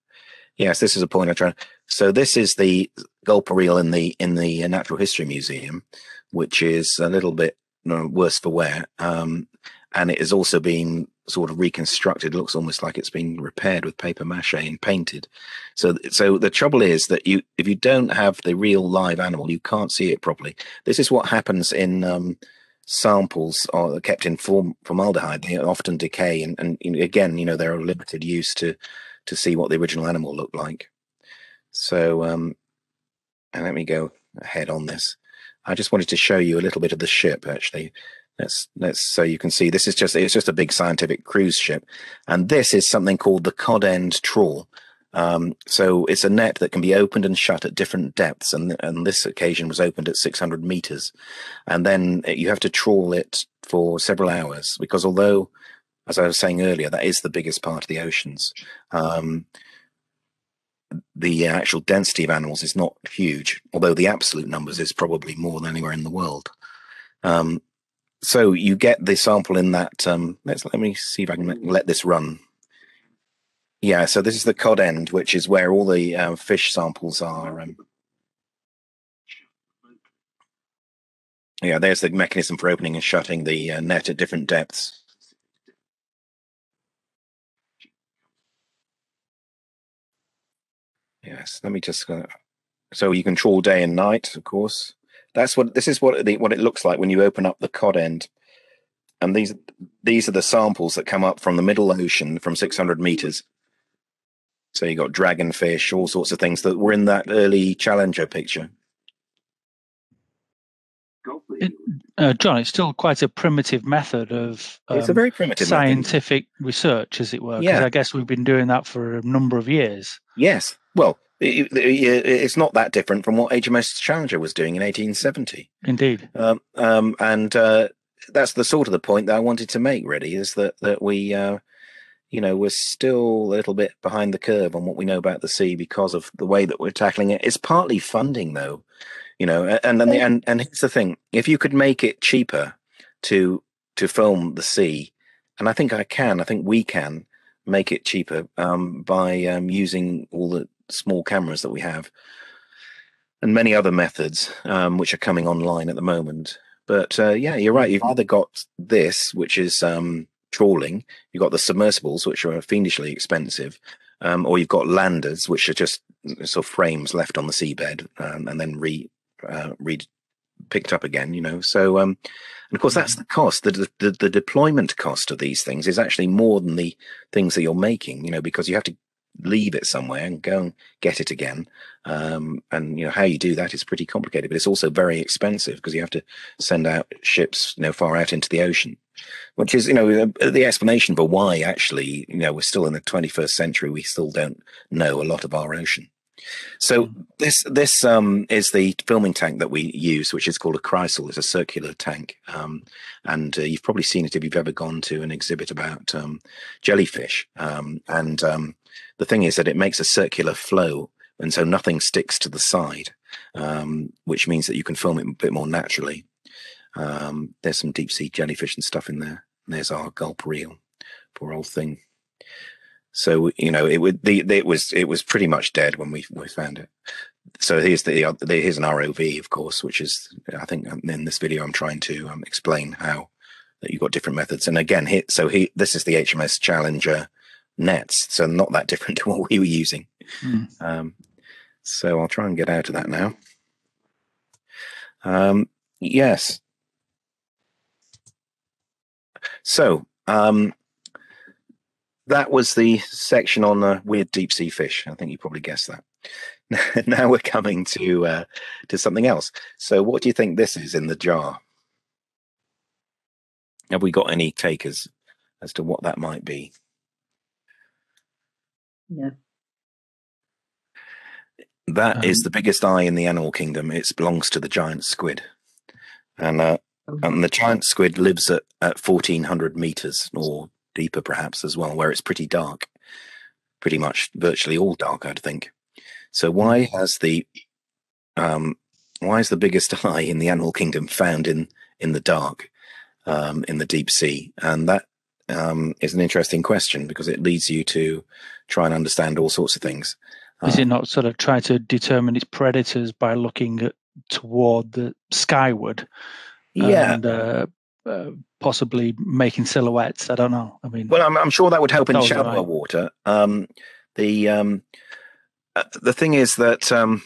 Yes, this is a point I try. So this is the gulper eel in the in the Natural History Museum, which is a little bit you know, worse for wear. Um, and it has also been sort of reconstructed. It looks almost like it's been repaired with paper mache and painted. So, so the trouble is that you, if you don't have the real live animal, you can't see it properly. This is what happens in um, samples are kept in form formaldehyde. They often decay, and, and again, you know, they're limited use to to see what the original animal looked like. So, um, and let me go ahead on this. I just wanted to show you a little bit of the ship actually. Let's let's so you can see this is just it's just a big scientific cruise ship, and this is something called the cod end trawl. Um, so it's a net that can be opened and shut at different depths, and and this occasion was opened at 600 meters, and then you have to trawl it for several hours because although, as I was saying earlier, that is the biggest part of the oceans. Um, the actual density of animals is not huge, although the absolute numbers is probably more than anywhere in the world. Um, so you get the sample in that. Um, let's let me see if I can let this run. Yeah, so this is the cod end, which is where all the uh, fish samples are. Um, yeah, there's the mechanism for opening and shutting the uh, net at different depths. Yes, let me just. Uh, so you control day and night, of course. That's what this is. What the, what it looks like when you open up the cod end, and these these are the samples that come up from the middle ocean from 600 meters. So you got dragonfish, all sorts of things that were in that early Challenger picture. It, uh, John, it's still quite a primitive method of um, it's a um, very primitive scientific method. research, as it were. Yeah, I guess we've been doing that for a number of years. Yes, well, it, it, it's not that different from what HMS Challenger was doing in 1870. Indeed, um, um, and uh, that's the sort of the point that I wanted to make. Really, is that that we, uh, you know, we're still a little bit behind the curve on what we know about the sea because of the way that we're tackling it. It's partly funding, though you know and and, and and here's the thing if you could make it cheaper to to film the sea and i think i can i think we can make it cheaper um, by um, using all the small cameras that we have and many other methods um, which are coming online at the moment. But uh, yeah you're right. You've either got this which is um, trawling you've got the submersibles which are fiendishly expensive um, or you've got landers which are just sort of frames left on the seabed um, and then re uh, read picked up again you know? So um and of course that's mm. the cost. The, the the deployment cost of these things is actually more than the things that you're making you know because you have to leave it somewhere and go and get it again um and you know how you do that is pretty complicated but it's also very expensive because you have to send out ships you know far out into the ocean which is you know the explanation for why actually you know we're still in the 21st century we still don't know a lot of our ocean so mm. this this um, is the filming tank that we use, which is called a Kreisel. It's a circular tank, um, and uh, you've probably seen it if you've ever gone to an exhibit about um, jellyfish. Um, and um, the thing is that it makes a circular flow, and so nothing sticks to the side, um, which means that you can film it a bit more naturally. there's some deep sea jellyfish and stuff in there. There's our gulper eel, poor old thing. So you know, it would the, it was it was pretty much dead when we we found it. So here's the, the here's an ROV, of course, which is I think um, in this video I'm trying to um, explain how that you've got different methods. And again, here, so he this is the HMS Challenger nets, so not that different to what we were using. Mm. Um, so I'll try and get out of that now. Um, yes. So um, that was the section on uh, weird deep sea fish. I think you probably guessed that. now we're coming to uh, to something else. So, what do you think this is in the jar? Have we got any takers as to what that might be? Yeah. That um, is the biggest eye in the animal kingdom. It belongs to the giant squid, and uh, oh. and the giant squid lives at at fourteen hundred meters or deeper perhaps as well, where it's pretty dark, pretty much virtually all dark, I'd think. So why mm. has the um, why is the biggest eye in the animal kingdom found in in the dark, um, in the deep sea? And that um, is an interesting question because it leads you to try and understand all sorts of things. Is it um, not sort of try to determine its predators by looking at, toward the skyward? Yeah. And, uh, uh, possibly making silhouettes. I don't know. I mean, well, I'm, I'm sure that would help in shallower water. Um, the um, uh, the thing is that um,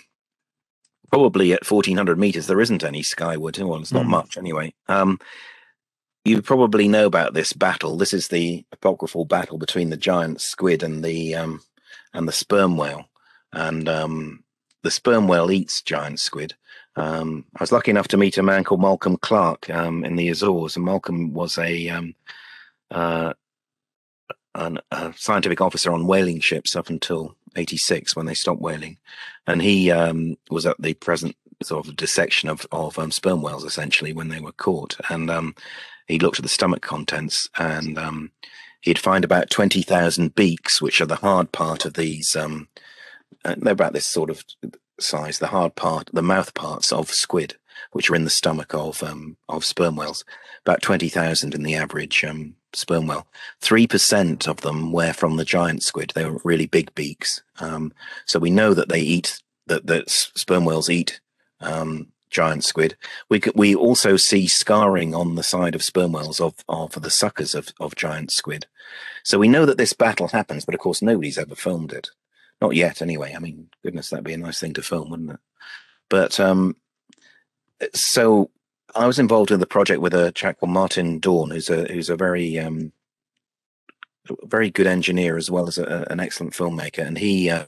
probably at 1400 meters there isn't any skyward. Well, it's not mm. much anyway. Um, you probably know about this battle. This is the apocryphal battle between the giant squid and the um, and the sperm whale, and um, the sperm whale eats giant squid, um, I was lucky enough to meet a man called Malcolm Clarke um, in the Azores, and Malcolm was a, um, uh, an, a scientific officer on whaling ships up until '86 when they stopped whaling, and he um, was at the present sort of dissection of of sperm whales essentially when they were caught, and he looked at the stomach contents and he'd find about 20,000 beaks, which are the hard part of these. Um, uh, they're about this sort of size, the hard part, the mouth parts of squid, which are in the stomach of um, of sperm whales, about twenty thousand in the average um, sperm whale. Three percent of them were from the giant squid. They were really big beaks. Um, so we know that they eat that that sperm whales eat um, giant squid. We we also see scarring on the side of sperm whales of of the suckers of of giant squid. So we know that this battle happens, but of course nobody's ever filmed it. Not yet, anyway. I mean, goodness, that'd be a nice thing to film, wouldn't it? But um, so I was involved in the project with a chap called Martin Dohrn, who's a who's a very um, very good engineer as well as a, an excellent filmmaker, and he uh,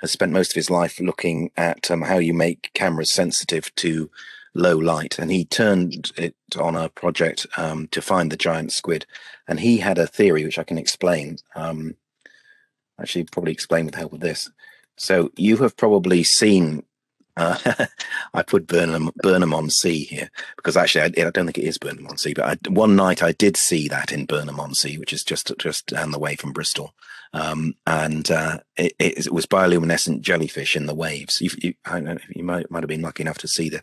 has spent most of his life looking at um, how you make cameras sensitive to low light, and he turned it on a project um, to find the giant squid, and he had a theory which I can explain. Um, actually, probably explain with the help of this. So you have probably seen uh, I put Burnham Burnham on Sea here because actually I, I, don't think it is Burnham on Sea, but I, one night I did see that in Burnham on Sea, which is just just down the way from Bristol, um, and uh, it, it, was bioluminescent jellyfish in the waves. You, you, know, you might might have been lucky enough to see the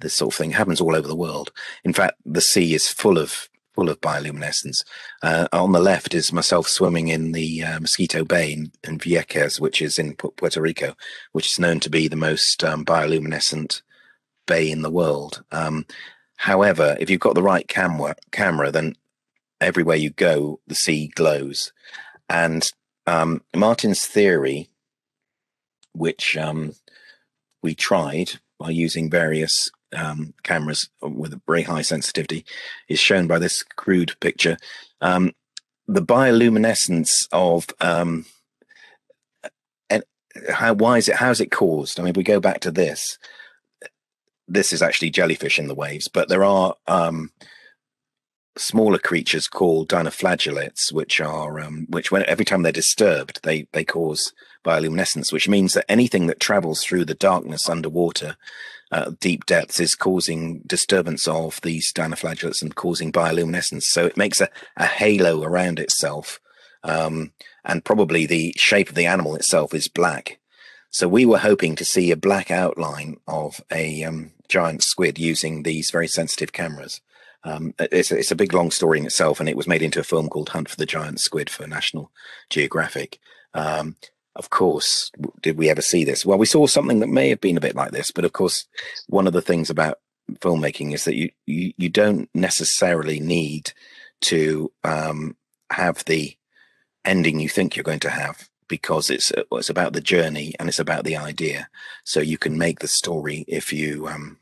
this sort of thing. It happens all over the world. In fact, the sea is full of full of bioluminescence. Uh, on the left is myself swimming in the uh, Mosquito Bay in, in, Vieques, which is in Puerto Rico, which is known to be the most um, bioluminescent bay in the world. Um, however, if you've got the right camera, camera, then everywhere you go, the sea glows. And um, Martin's theory, which um, we tried by using various um, cameras with a very high sensitivity is shown by this crude picture. Um, the bioluminescence of um, and how why is it how is it caused? I mean, we go back to this. This is actually jellyfish in the waves, but there are um, smaller creatures called dinoflagellates, which are um, which when every time they're disturbed, they they cause bioluminescence, which means that anything that travels through the darkness underwater uh, deep depths is causing disturbance of these dinoflagellates and causing bioluminescence. So it makes a, a halo around itself. Um, and probably the shape of the animal itself is black. So we were hoping to see a black outline of a um, giant squid using these very sensitive cameras. Um, it's, it's, a big long story in itself, and it was made into a film called Hunt for the Giant Squid for National Geographic. Um, of course, did we ever see this? Well, we saw something that may have been a bit like this, but of course, one of the things about filmmaking is that you you, you don't necessarily need to um, have the ending you think you're going to have because it's uh, it's about the journey and it's about the idea. So you can make the story if you um,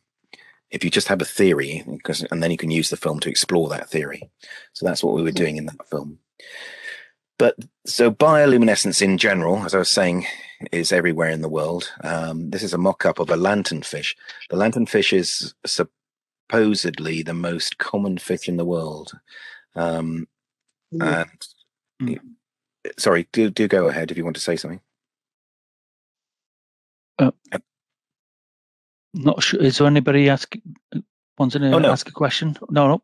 if you just have a theory, because and then you can use the film to explore that theory. So that's what we were doing in that film. But so bioluminescence in general, as I was saying, is everywhere in the world. Um, this is a mock-up of a lanternfish. The lanternfish is supposedly the most common fish in the world. Um, and mm. sorry, do do go ahead if you want to say something. Uh, not sure. Is there anybody ask wanting to oh, no. ask a question? No, no.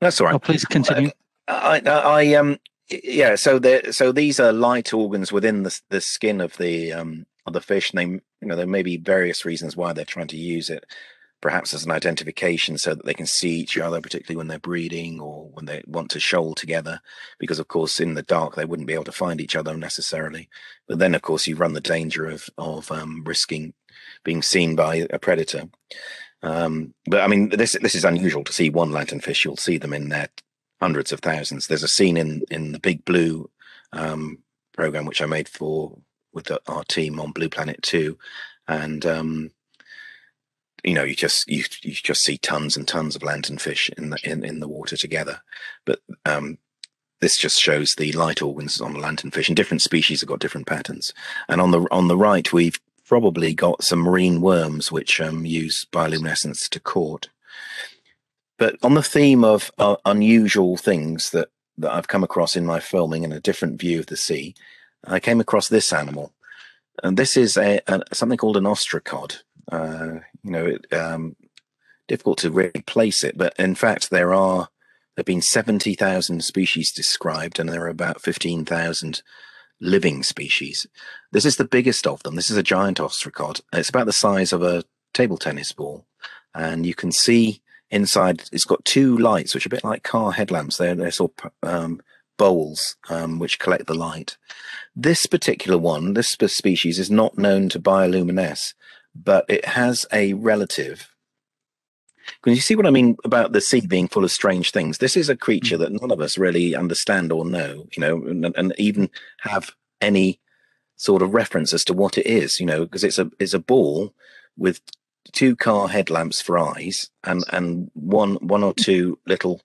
That's all right. Oh, please continue. I, I, I um yeah so so these are light organs within the the skin of the um of the fish and they you know there may be various reasons why they're trying to use it perhaps as an identification so that they can see each other particularly when they're breeding or when they want to shoal together because of course in the dark they wouldn't be able to find each other necessarily but then of course you run the danger of of um, risking being seen by a predator um, but I mean, this this is unusual to see one lanternfish. You'll see them in their hundreds of thousands. There's a scene in in the Big Blue um, program which I made for with the, our team on Blue Planet Two, and um, you know you just you you just see tons and tons of lanternfish in the in, in the water together, but um, this just shows the light organs on the lanternfish, and different species have got different patterns. And on the on the right, we've probably got some marine worms which um, use bioluminescence to court. But on the theme of uh, unusual things that, that I've come across in my filming and a different view of the sea, I came across this animal. And this is a, a something called an ostracod. Uh, you know, it, um, difficult to really place it, but in fact, there are there have been seventy thousand species described, and there are about fifteen thousand living species. This is the biggest of them. This is a giant ostracod. It's about the size of a table tennis ball, and you can see inside it's got two lights which are a bit like car headlamps. They're, they're sort of um, bowls um, which collect the light. This particular one this species is not known to bioluminesce but it has a relative. Can you see what I mean about the sea being full of strange things? This is a creature that none of us really understand or know, you know, and, and even have any sort of reference as to what it is, you know, because it's a it's a ball with two car headlamps for eyes and and one one or two little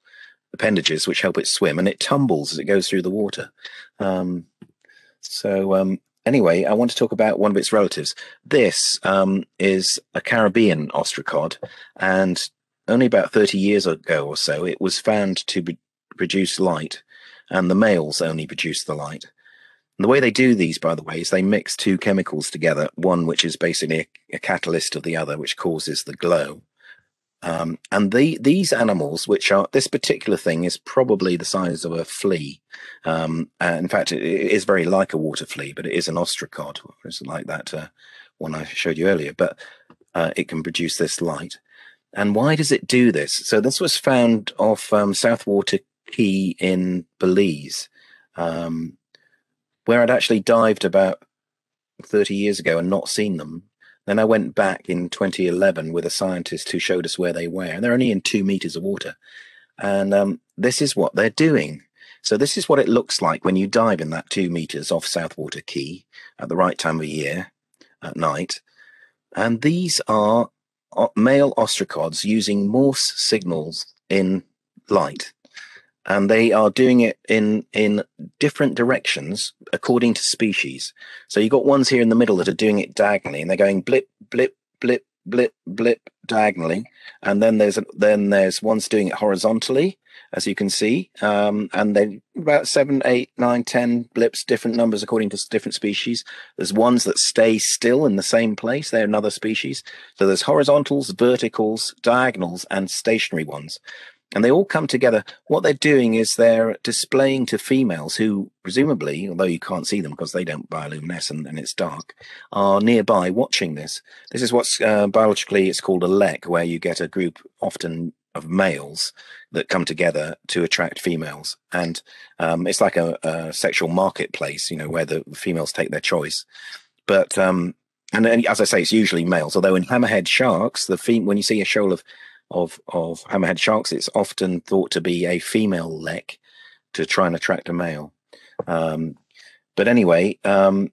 appendages which help it swim, and it tumbles as it goes through the water. Um, so um, anyway, I want to talk about one of its relatives. This um, is a Caribbean ostracod, and only about 30 years ago or so, it was found to be, produce light, and the males only produce the light. And the way they do these, by the way, is they mix two chemicals together, one which is basically a, a catalyst of the other, which causes the glow. Um, and the, these animals, which are this particular thing, is probably the size of a flea. Um, in fact, it, it is very like a water flea, but it is an ostracod. It's like that uh, one I showed you earlier. But uh, it can produce this light. And why does it do this? So this was found off um, Southwater Key in Belize, um, where I'd actually dived about 30 years ago and not seen them. Then I went back in 2011 with a scientist who showed us where they were. And they're only in two meters of water. And um, this is what they're doing. So this is what it looks like when you dive in that two meters off South Water Caye at the right time of year at night. And these are uh, male ostracods using Morse signals in light and they are doing it in in different directions according to species. So you've got ones here in the middle that are doing it diagonally, and they're going blip, blip, blip, blip, blip diagonally, and then there's then there's ones doing it horizontally, as you can see, um, and then about seven, eight, nine, ten blips, different numbers according to different species. There's ones that stay still in the same place; they're another species. So there's horizontals, verticals, diagonals, and stationary ones and they all come together. What they're doing is they're displaying to females who, presumably, although you can't see them because they don't bioluminesce and, and it's dark, are nearby watching this. This is what's uh, biologically it's called a lek, where you get a group, often of males, that come together to attract females, and um, it's like a, a, sexual marketplace, you know, where the females take their choice. But um, and, and as I say, it's usually males. Although in hammerhead sharks, the fem- when you see a shoal of of of hammerhead sharks, it's often thought to be a female lek to try and attract a male. Um, but anyway, um,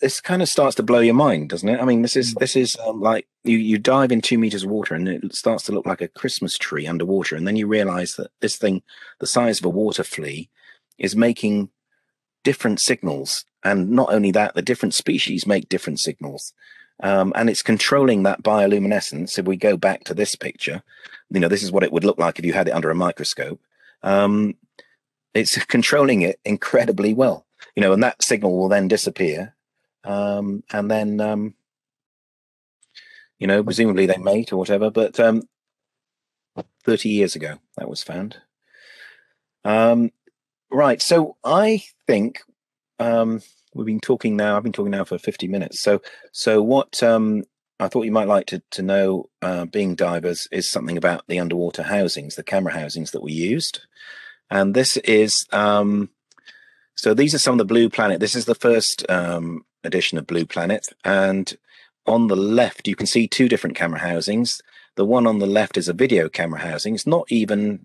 this kind of starts to blow your mind, doesn't it? I mean, this is mm. this is um, like you you dive in two meters of water and it starts to look like a Christmas tree underwater, and then you realize that this thing, the size of a water flea, is making different signals, and not only that, the different species make different signals. Um, and it's controlling that bioluminescence. If we go back to this picture, you know, this is what it would look like if you had it under a microscope. Um, it's controlling it incredibly well, you know, and that signal will then disappear. Um, and then, um, you know, presumably they mate or whatever, but um, 30 years ago that was found. Um, right. So I think we've been talking now. I've been talking now for 50 minutes. So, so what um, I thought you might like to, to know, uh, being divers, is something about the underwater housings, the camera housings that we used. And this is, um, so these are some of the Blue Planet. This is the first um, edition of Blue Planet. And on the left, you can see two different camera housings. The one on the left is a video camera housing. It's not even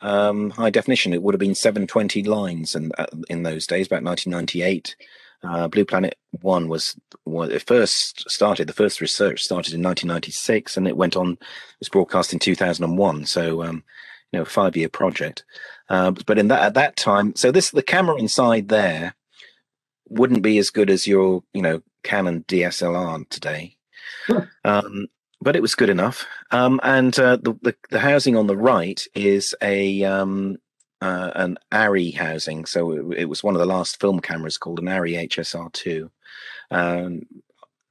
um, high definition. It would have been 720 lines, and uh, in those days, about 1998, uh, Blue Planet One was when it first started. The first research started in 1996, and it went on. It was broadcast in 2001. So, um, you know, five year project. Uh, but in that at that time, so this the camera inside there wouldn't be as good as your, you know, Canon DSLR today. Um, but it was good enough. Um, and uh, the, the, the housing on the right is a um, uh, an ARRI housing. So it, it, was one of the last film cameras called an ARRI HSR2. Um,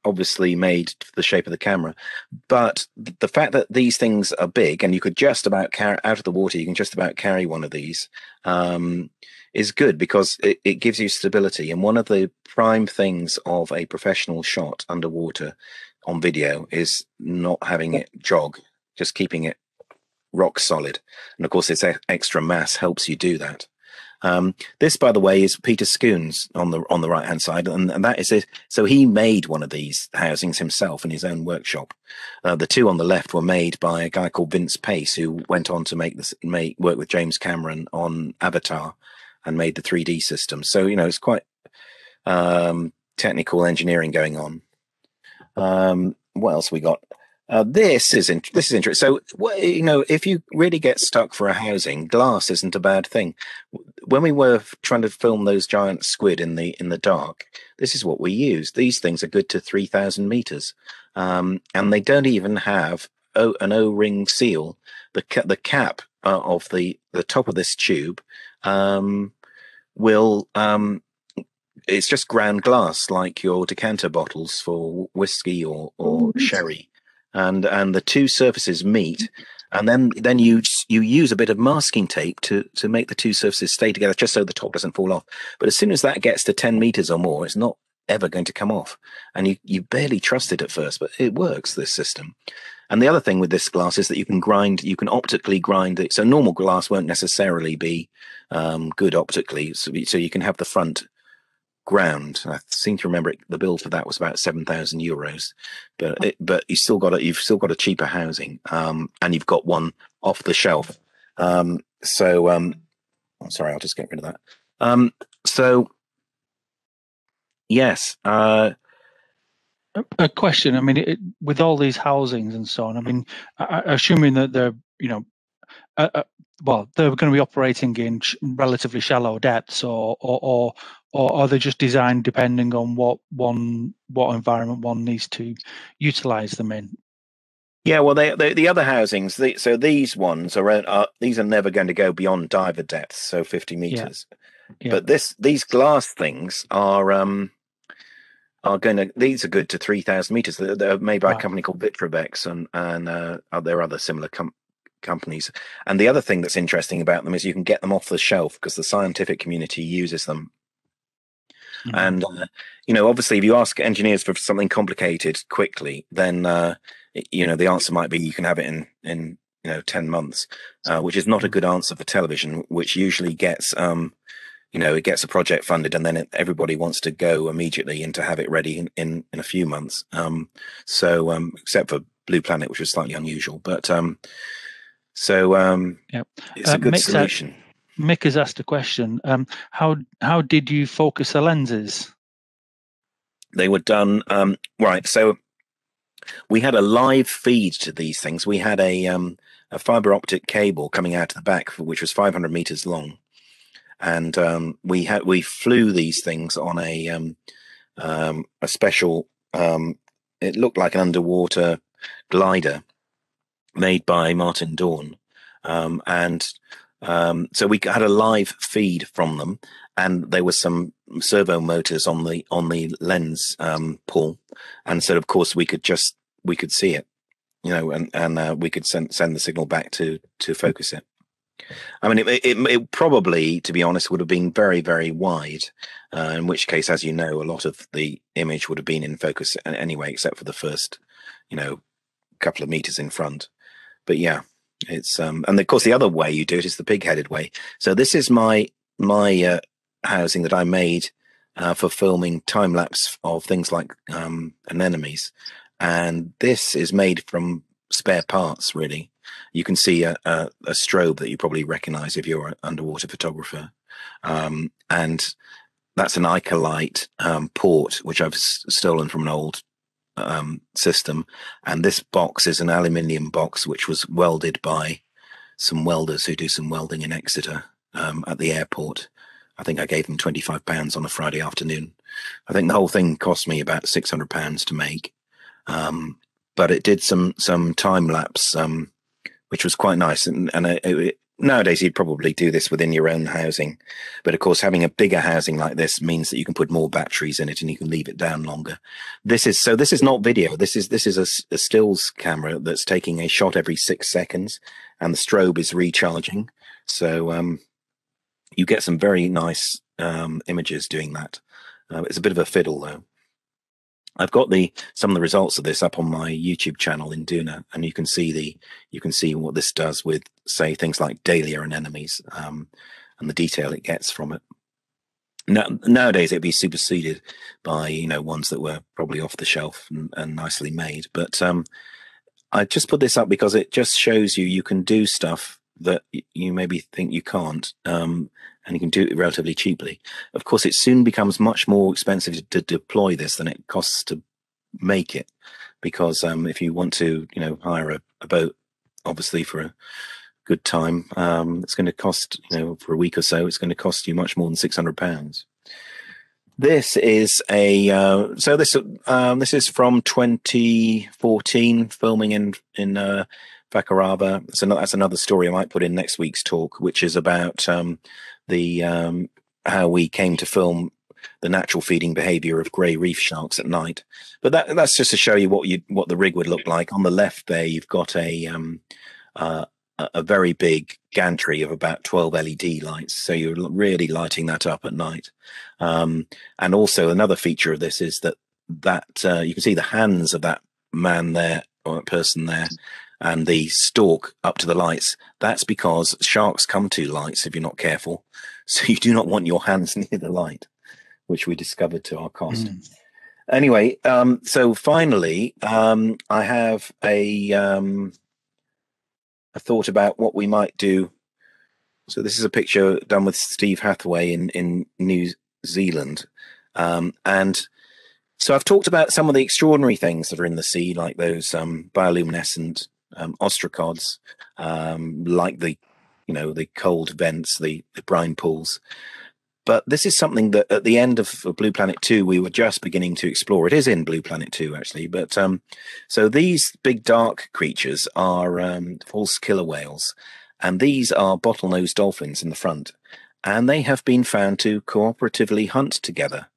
obviously made the shape of the camera, but the fact that these things are big and you could just about carry out of the water, you can just about carry one of these. Um, is good because it, it gives you stability. And one of the prime things of a professional shot underwater on video is not having it jog, just keeping it rock solid. And of course, this extra mass helps you do that. Um, this, by the way, is Peter Scoones on the on the right hand side, and, and, that is it. So he made one of these housings himself in his own workshop. Uh, the two on the left were made by a guy called Vince Pace, who went on to make this make work with James Cameron on Avatar and made the 3D system. So you know, it's quite um, technical engineering going on. Um, what else we got? Uh, this is in, this is interesting. So, you know, if you really get stuck for a housing, glass isn't a bad thing. When we were trying to film those giant squid in the in the dark, this is what we use. These things are good to three thousand meters, um, and they don't even have o, an O-ring seal. The ca- the cap uh, of the the top of this tube um, will um, it's just ground glass like your decanter bottles for whiskey or or oh, sherry. And and the two surfaces meet and then then you you use a bit of masking tape to to make the two surfaces stay together just so the top doesn't fall off. But as soon as that gets to 10 meters or more it's not ever going to come off. And you you barely trust it at first but it works this system. And the other thing with this glass is that you can grind you can optically grind it. So normal glass won't necessarily be um, good optically so, so you can have the front ground. I seem to remember it, the bill for that was about seven thousand euros, but it, but you still got a, you've still got a cheaper housing, um, and you've got one off the shelf. Um, so um, I'm sorry, I'll just get rid of that. Um, so yes, uh, a question. I mean, it, with all these housings and so on. I mean, assuming that they're you know. Uh, uh, well, they're going to be operating in relatively shallow depths, or, or, or or are they just designed depending on what one what environment one needs to utilize them in? Yeah, well, they, they the other housings. The, so these ones are, are these are never going to go beyond diver depth, so fifty meters. Yeah. Yeah. But this these glass things are um are going to these are good to three thousand meters. They're, they're, made by wow. a company called Vitrovex and and uh, there are other similar com- companies. And the other thing that's interesting about them is you can get them off the shelf because the scientific community uses them Mm-hmm. And uh, you know, obviously, if you ask engineers for something complicated quickly, then uh, you know the answer might be you can have it in in you know ten months, uh, which is not a good answer for television, which usually gets um, you know it gets a project funded and then it, everybody wants to go immediately and to have it ready in in, in a few months. Um, so um, except for Blue Planet, which was slightly unusual, but um, so um, yep. it's a good solution. Mick has asked a question. Um, how how did you focus the lenses? They were done um, right. So we had a live feed to these things. We had a um, a fiber optic cable coming out of the back, which was 500 meters long, and um, we had we flew these things on a um, um, a special. it looked like an underwater glider made by Martin Dohrn, and um, so we had a live feed from them, and there was some servo motors on the on the lens um, pull, and so of course we could just we could see it, you know, and and uh, we could send send the signal back to to focus it. I mean, it, it, it, probably, to be honest, would have been very, very wide. Uh, in which case, as you know, a lot of the image would have been in focus anyway, except for the first, you know, couple of meters in front. But yeah, it's um, and of course the other way you do it is the pig-headed way. So this is my my uh, housing that I made uh, for filming time lapse of things like um, anemones, and this is made from spare parts. Really, you can see a, a, a strobe that you probably recognize if you're an underwater photographer, um, and that's an Ikelite um, port which I've stolen from an old um, system. And this box is an aluminium box which was welded by some welders who do some welding in Exeter um, at the airport. I think I gave them twenty five pounds on a Friday afternoon. I think the whole thing cost me about six hundred pounds to make, um, but it did some some time lapse, um, which was quite nice, and, and it, it, nowadays you'd probably do this within your own housing. But of course having a bigger housing like this means that you can put more batteries in it and you can leave it down longer. This is so this is not video. This is this is a, a stills camera that's taking a shot every six seconds and the strobe is recharging. So um, you get some very nice um, images doing that. Uh, it's a bit of a fiddle though I've got the some of the results of this up on my YouTube channel in Duna, and you can see the you can see what this does with say things like dahlia anemones um, and the detail it gets from it. Now, nowadays it'd be superseded by you know ones that were probably off the shelf and, and nicely made. But um, I just put this up because it just shows you you can do stuff that you maybe think you can't, um, and you can do it relatively cheaply. Of course, it soon becomes much more expensive to, deploy this than it costs to make it, because um, if you want to, you know, hire a, a boat, obviously for a good time, um, it's going to cost, you know, for a week or so, it's going to cost you much more than six hundred pounds. This is a uh, so this um, this is from 2014, filming in in uh, Fakarava. So that's another story I might put in next week's talk, which is about um, the um, how we came to film the natural feeding behavior of grey reef sharks at night. But that that's just to show you what you what the rig would look like. On the left there, you've got a um, uh, a very big gantry of about 12 LED lights. So you're really lighting that up at night. Um, and also another feature of this is that that uh, you can see the hands of that man there or that person there and the stalk up to the lights. That's because sharks come to lights if you're not careful. So you do not want your hands near the light, which we discovered to our cost. Mm. Anyway, um, so finally, um, I have a um, a thought about what we might do. So this is a picture done with Steve Hathaway in in New Zealand, um, and so I've talked about some of the extraordinary things that are in the sea, like those um, bioluminescent um, ostracods, um, like the you know the cold vents, the, the brine pools. But this is something that at the end of Blue Planet 2, we were just beginning to explore. It is in Blue Planet 2, actually. But um, so these big dark creatures are um, false killer whales, and these are bottlenose dolphins in the front. And they have been found to cooperatively hunt together.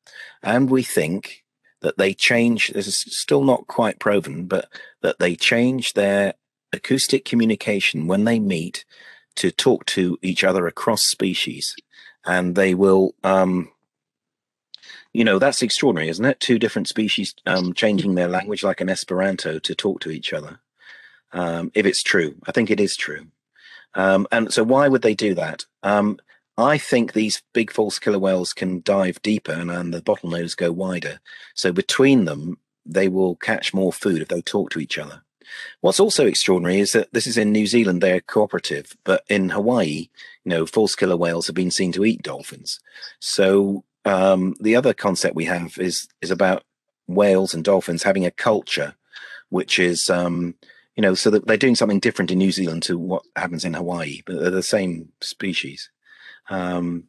And we think that they change, this is still not quite proven, but that they change their acoustic communication when they meet to talk to each other across species. And they will um, you know that's extraordinary isn't it? Two different species um, changing their language like an esperanto to talk to each other. Um, if it's true. I think it is true. Um, and so why would they do that? Um, i think these big false killer whales can dive deeper and, and the bottlenose go wider. So between them they will catch more food if they talk to each other What's also extraordinary is that this is in New Zealand, they're cooperative, but in Hawaii, you know, false killer whales have been seen to eat dolphins. So um, the other concept we have is is about whales and dolphins having a culture, which is um, you know, so that they're doing something different in New Zealand to what happens in Hawaii, but they're the same species. Um,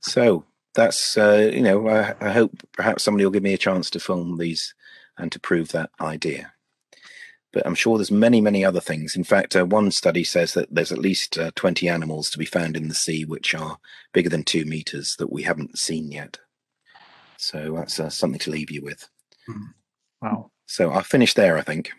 so that's uh, you know, I, I hope perhaps somebody will give me a chance to film these and to prove that idea but I'm sure there's many, many other things. In fact, uh, one study says that there's at least uh, 20 animals to be found in the sea which are bigger than two meters that we haven't seen yet. So that's uh, something to leave you with. Hmm. Wow. So I'll finish there, I think.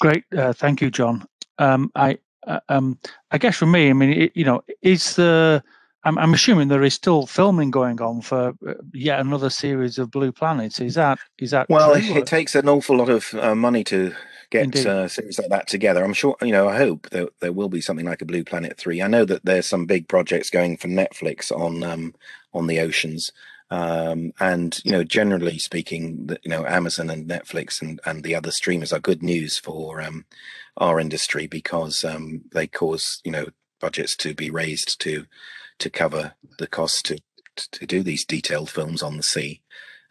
Great. Uh, thank you, John. Um, I, uh, um, I guess for me, I mean, it, you know, is the I'm, I'm, assuming there is still filming going on for uh, yet another series of Blue Planets. Is that is that well? True, it, takes an awful lot of uh, money to get uh, series like that together. I'm sure you know. I hope that there will be something like a Blue Planet three. I know that there's some big projects going for Netflix on um, on the oceans. Um, and you know, generally speaking, you know, Amazon and Netflix and, and the other streamers are good news for um, our industry because um, they cause you know budgets to be raised to to cover the cost to to do these detailed films on the sea.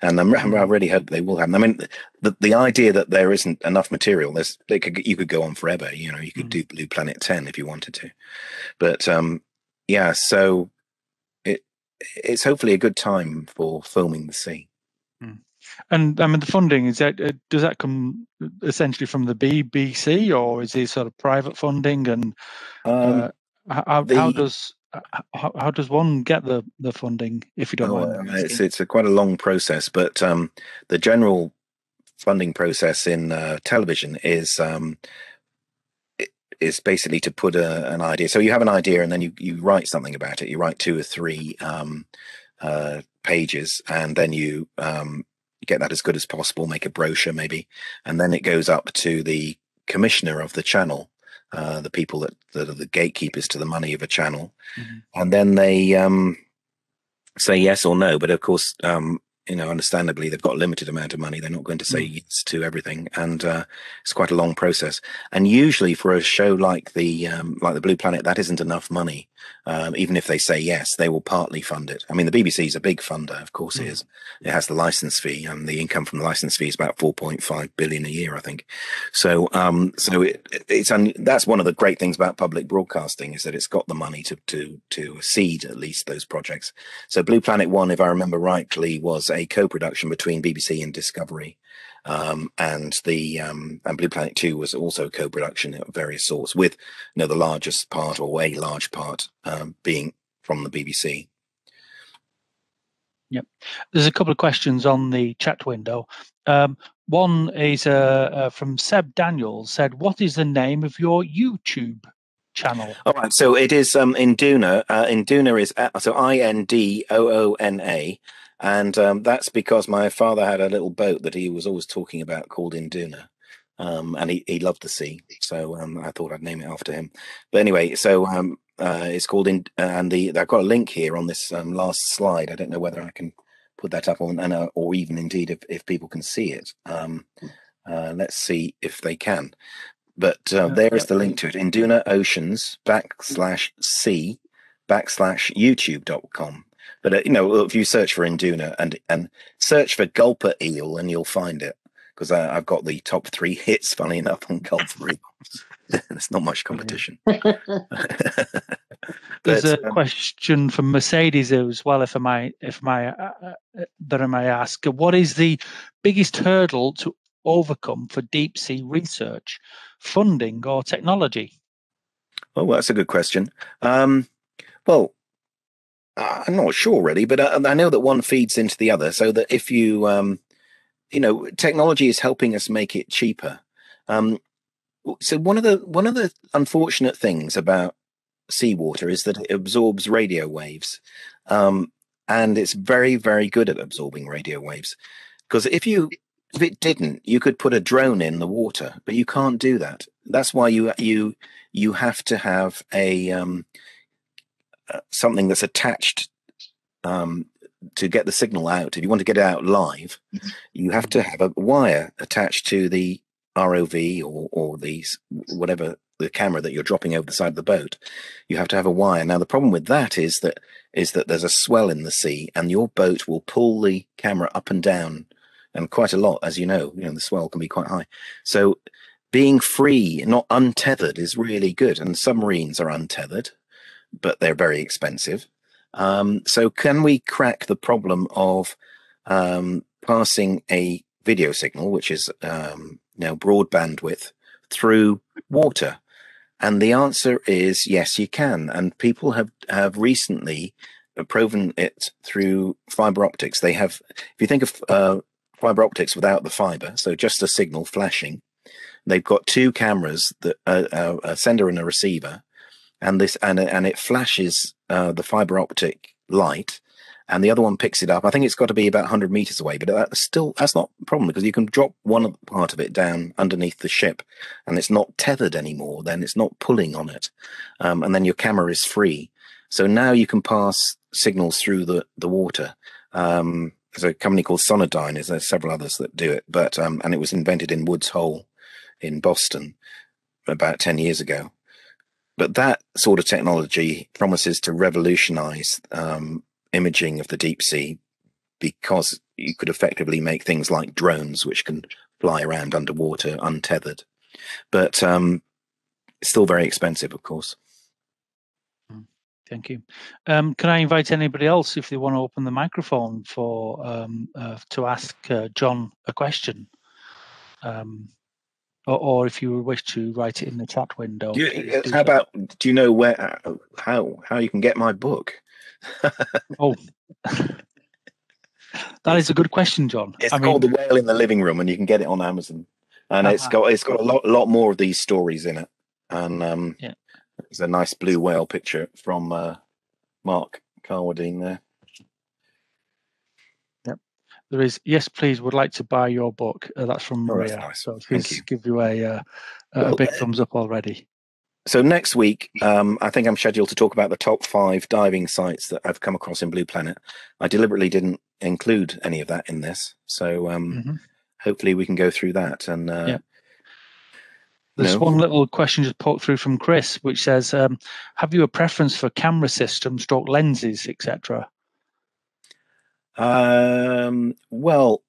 And I'm, i really hope they will happen. I mean, the the idea that there isn't enough material, there's they could you could go on forever. You know, you could mm. do Blue Planet Ten if you wanted to, but um, yeah. So it it's hopefully a good time for filming the sea. Mm. And I mean, the funding is that uh, does that come essentially from the BBC or is it sort of private funding? And um, uh, how, the, how does how, how, does one get the, the funding if you don't oh, mind? It's it's a quite a long process, but um, the general funding process in uh, television is um, is basically to put a, an idea. So you have an idea, and then you you write something about it. You write two or three um, uh, pages, and then you um, get that as good as possible. Make a brochure, maybe, and then it goes up to the commissioner of the channel uh, the people that, that are the gatekeepers to the money of a channel, mm-hmm. and then they um, say yes or no. But of course, um, you know, understandably, they've got a limited amount of money. They're not going to say mm. yes to everything, and uh, it's quite a long process. And usually, for a show like the um, like the Blue Planet, that isn't enough money. Um, even if they say yes, they will partly fund it. I mean, the BBC is a big funder, of course, mm. it is. It has the license fee, and the income from the license fee is about four point five billion a year, I think. So, um, so it, it's un- that's one of the great things about public broadcasting is that it's got the money to to to seed at least those projects. So, Blue Planet One, if I remember rightly, was a co-production between BBC and Discovery. Um, and the um, and Blue Planet Two was also co-production of various sorts, with you know the largest part or a large part um, being from the BBC. Yep, there's a couple of questions on the chat window. Um, one is uh, uh, from Seb Daniels. Said, "What is the name of your YouTube channel?" All right, so it is um, Indoona. Uh, Indoona is uh, so I N D O O N A, and um, that's because my father had a little boat that he was always talking about called Induna. Um, and he, he loved the sea, so um, I thought I'd name it after him. But anyway, so um, uh, it's called in, and the I've got a link here on this um, last slide. I don't know whether I can put that up on, and uh, or even indeed if, if people can see it. Um, uh, let's see if they can. But uh, there is the link to it. Induna Oceans backslash C backslash YouTube.com. But uh, you know, if you search for Induna and and search for gulper eel, and you'll find it because I've got the top three hits. Funny enough, on gulper eels. There's not much competition. There's a um, question from Mercedes as well. If I may, if I may, uh, uh, that I may ask, what is the biggest hurdle to overcome for deep sea research, funding, or technology? Oh, well, that's a good question. Um, well, I'm not sure really, but I, I, know that one feeds into the other. So that if you, um, you know, technology is helping us make it cheaper. Um, so one of the one of the unfortunate things about seawater is that it absorbs radio waves, um, and it's very very good at absorbing radio waves. Because if you if it didn't, you could put a drone in the water, but you can't do that. That's why you you you have to have a um, uh, something that's attached um, to get the signal out. If you want to get it out live, mm-hmm. you have to have a wire attached to the ROV or or these whatever the camera that you're dropping over the side of the boat. You have to have a wire. Now the problem with that is that is that there's a swell in the sea, and your boat will pull the camera up and down, and quite a lot, as you know. You know the swell can be quite high. So being free, not untethered, is really good. And submarines are untethered but they're very expensive. Um, so, can we crack the problem of um, passing a video signal, which is um, now broad bandwidth, through water? And the answer is yes, you can. And people have have recently proven it through fiber optics. They have, if you think of uh, fiber optics without the fiber, so just a signal flashing, they've got two cameras, that uh, uh, a sender and a receiver, and this and and it flashes uh, the fiber optic light and the other one picks it up. I think it's got to be about 100 meters away, but that's still that's not a problem because you can drop one part of it down underneath the ship, and it's not tethered anymore. Then it's not pulling on it, um, and then your camera is free. So now you can pass signals through the the water. Um, there's a company called Sonardyne. Is there's several others that do it, but um, and it was invented in Woods Hole in Boston about 10 years ago. But that sort of technology promises to revolutionize um, imaging of the deep sea because you could effectively make things like drones, which can fly around underwater untethered. But um, still very expensive, of course. Hmm. Thank you. Um, can I invite anybody else if they want to open the microphone for um, uh, to ask uh, John a question? Um, or, or if you wish to write it in the chat window. Do you, how about? Do you know where how how you can get my book? oh, that is a good question, John. It's I called mean, The Whale in the Living Room, and you can get it on Amazon. And uh-huh. it's got it's got a lot lot more of these stories in it. And um, yeah, there's a nice blue whale picture from uh, Mark Carwardine there. There is yes, please. Would like to buy your book. Uh, that's from oh, Maria. That's nice. So please give you a uh, a big thumbs up already. so next week, um, I think I'm scheduled to talk about the top five diving sites that I've come across in Blue Planet. I deliberately didn't include any of that in this, so um, mm-hmm. hopefully we can go through that. And uh, yeah. there's no. one little question just poked through from Chris, which says, um, "Have you a preference for camera systems, stroke lenses, etc.?" Um, well,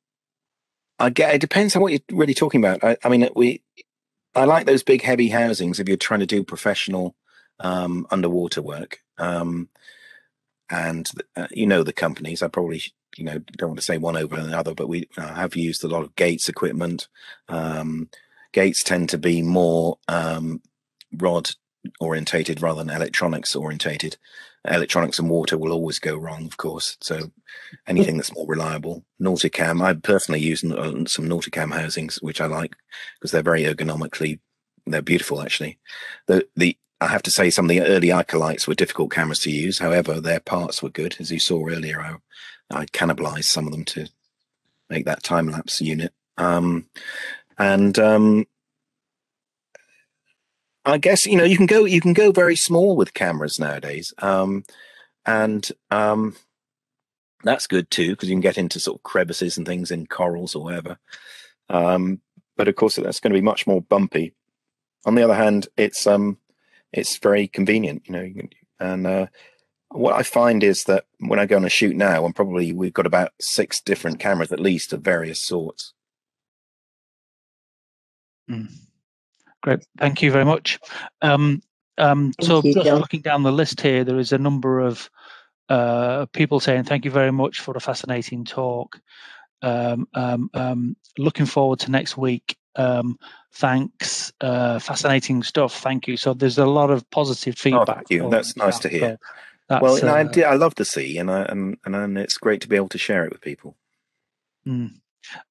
I get it depends on what you're really talking about. I, I mean, we I like those big heavy housings if you're trying to do professional um, underwater work. Um, and uh, you know the companies. I probably you know don't want to say one over another, but we uh, have used a lot of Gates equipment. Um, Gates tend to be more um, rod orientated rather than electronics orientated. Electronics and water will always go wrong, of course. So anything that's more reliable. Nauticam, I personally use uh, some Nauticam housings, which I like because they're very ergonomically, they're beautiful actually. The the I have to say some of the early Ikelites were difficult cameras to use. However, their parts were good, as you saw earlier. I, I cannibalized some of them to make that time lapse unit. Um, and um, I guess you know you can go you can go very small with cameras nowadays, um, and um, that's good too because you can get into sort of crevices and things in corals or whatever. Um, but of course, that's going to be much more bumpy. On the other hand, it's um, it's very convenient, you know. And uh, what I find is that when I go on a shoot now, and probably we've got about six different cameras at least of various sorts. Mm. Great, thank you very much. Um, um, so, you, just John. looking down the list here, there is a number of uh, people saying thank you very much for the fascinating talk. Um, um, um looking forward to next week. Um, thanks, uh, fascinating stuff. Thank you. So there's a lot of positive feedback. Oh, thank you. That's nice to hear. So well, uh, I, I love the sea, and I, and, and it's great to be able to share it with people. Mm.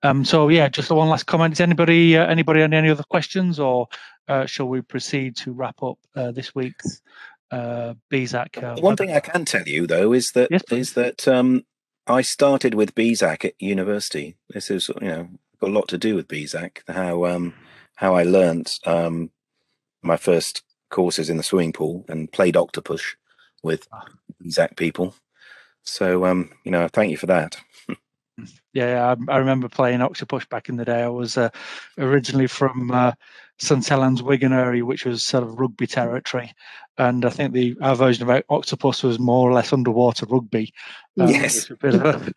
Um, so yeah, just one last comment. Is anybody uh, anybody on any other questions, or uh, shall we proceed to wrap up uh, this week's uh, BSAC? Uh, one thing I can tell you though is that yes, is that um, I started with BSAC at university. This is you know got a lot to do with BSAC. How um, how I learnt um, my first courses in the swimming pool and played octopus with ah. BSAC people. So um, you know, thank you for that. Yeah, I, I, remember playing Octopus back in the day. I was uh, originally from uh, St Helens, Wigan area, which was sort of rugby territory, and I think the our version of Octopus was more or less underwater rugby. Um, yes, a...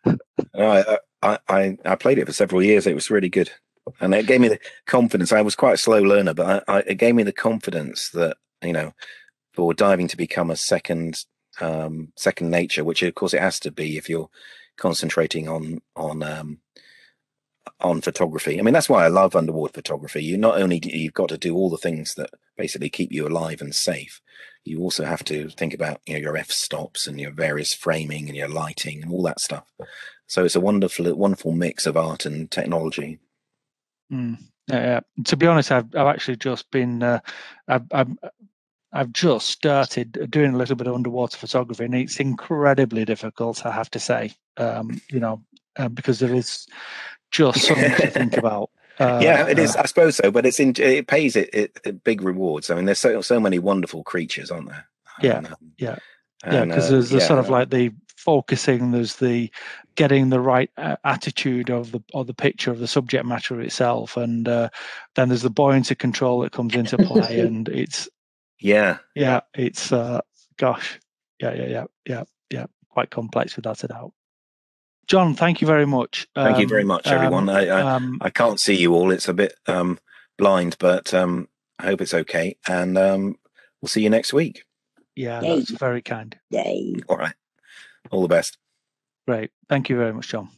I, I I played it for several years. It was really good, and it gave me the confidence. I was quite a slow learner, but I, I, it gave me the confidence that you know for diving to become a second um, second nature, which of course it has to be if you're concentrating on on um, on photography. I mean, that's why I love underwater photography. You not only you've got to do all the things that basically keep you alive and safe, you also have to think about you know your f stops and your various framing and your lighting and all that stuff. So it's a wonderful, wonderful mix of art and technology. Mm. Yeah, to be honest, I've I've actually just been uh, I've, I've I've just started doing a little bit of underwater photography, and it's incredibly difficult. I have to say, um, you know, uh, because there is just so much to think about. Uh, yeah, it is. Uh, I suppose so, but it's in, it pays it, it, it, big rewards. I mean, there's so so many wonderful creatures, aren't there? Yeah, and, um, yeah, yeah. Because uh, there's the yeah, sort of like the focusing. There's the getting the right uh, attitude of the of the picture of the subject matter itself, and uh, then there's the buoyancy control that comes into play, and it's yeah. Yeah. It's, uh, gosh. Yeah. Yeah. Yeah. Yeah. Yeah. Quite complex without a doubt. John, thank you very much. Thank um, you very much, everyone. Um, I, I, um, I, can't see you all. It's a bit um, blind, but um, I hope it's okay. And um, we'll see you next week. Yeah, Yay. that's very kind. Yay. All right. All the best. Great. Thank you very much, John.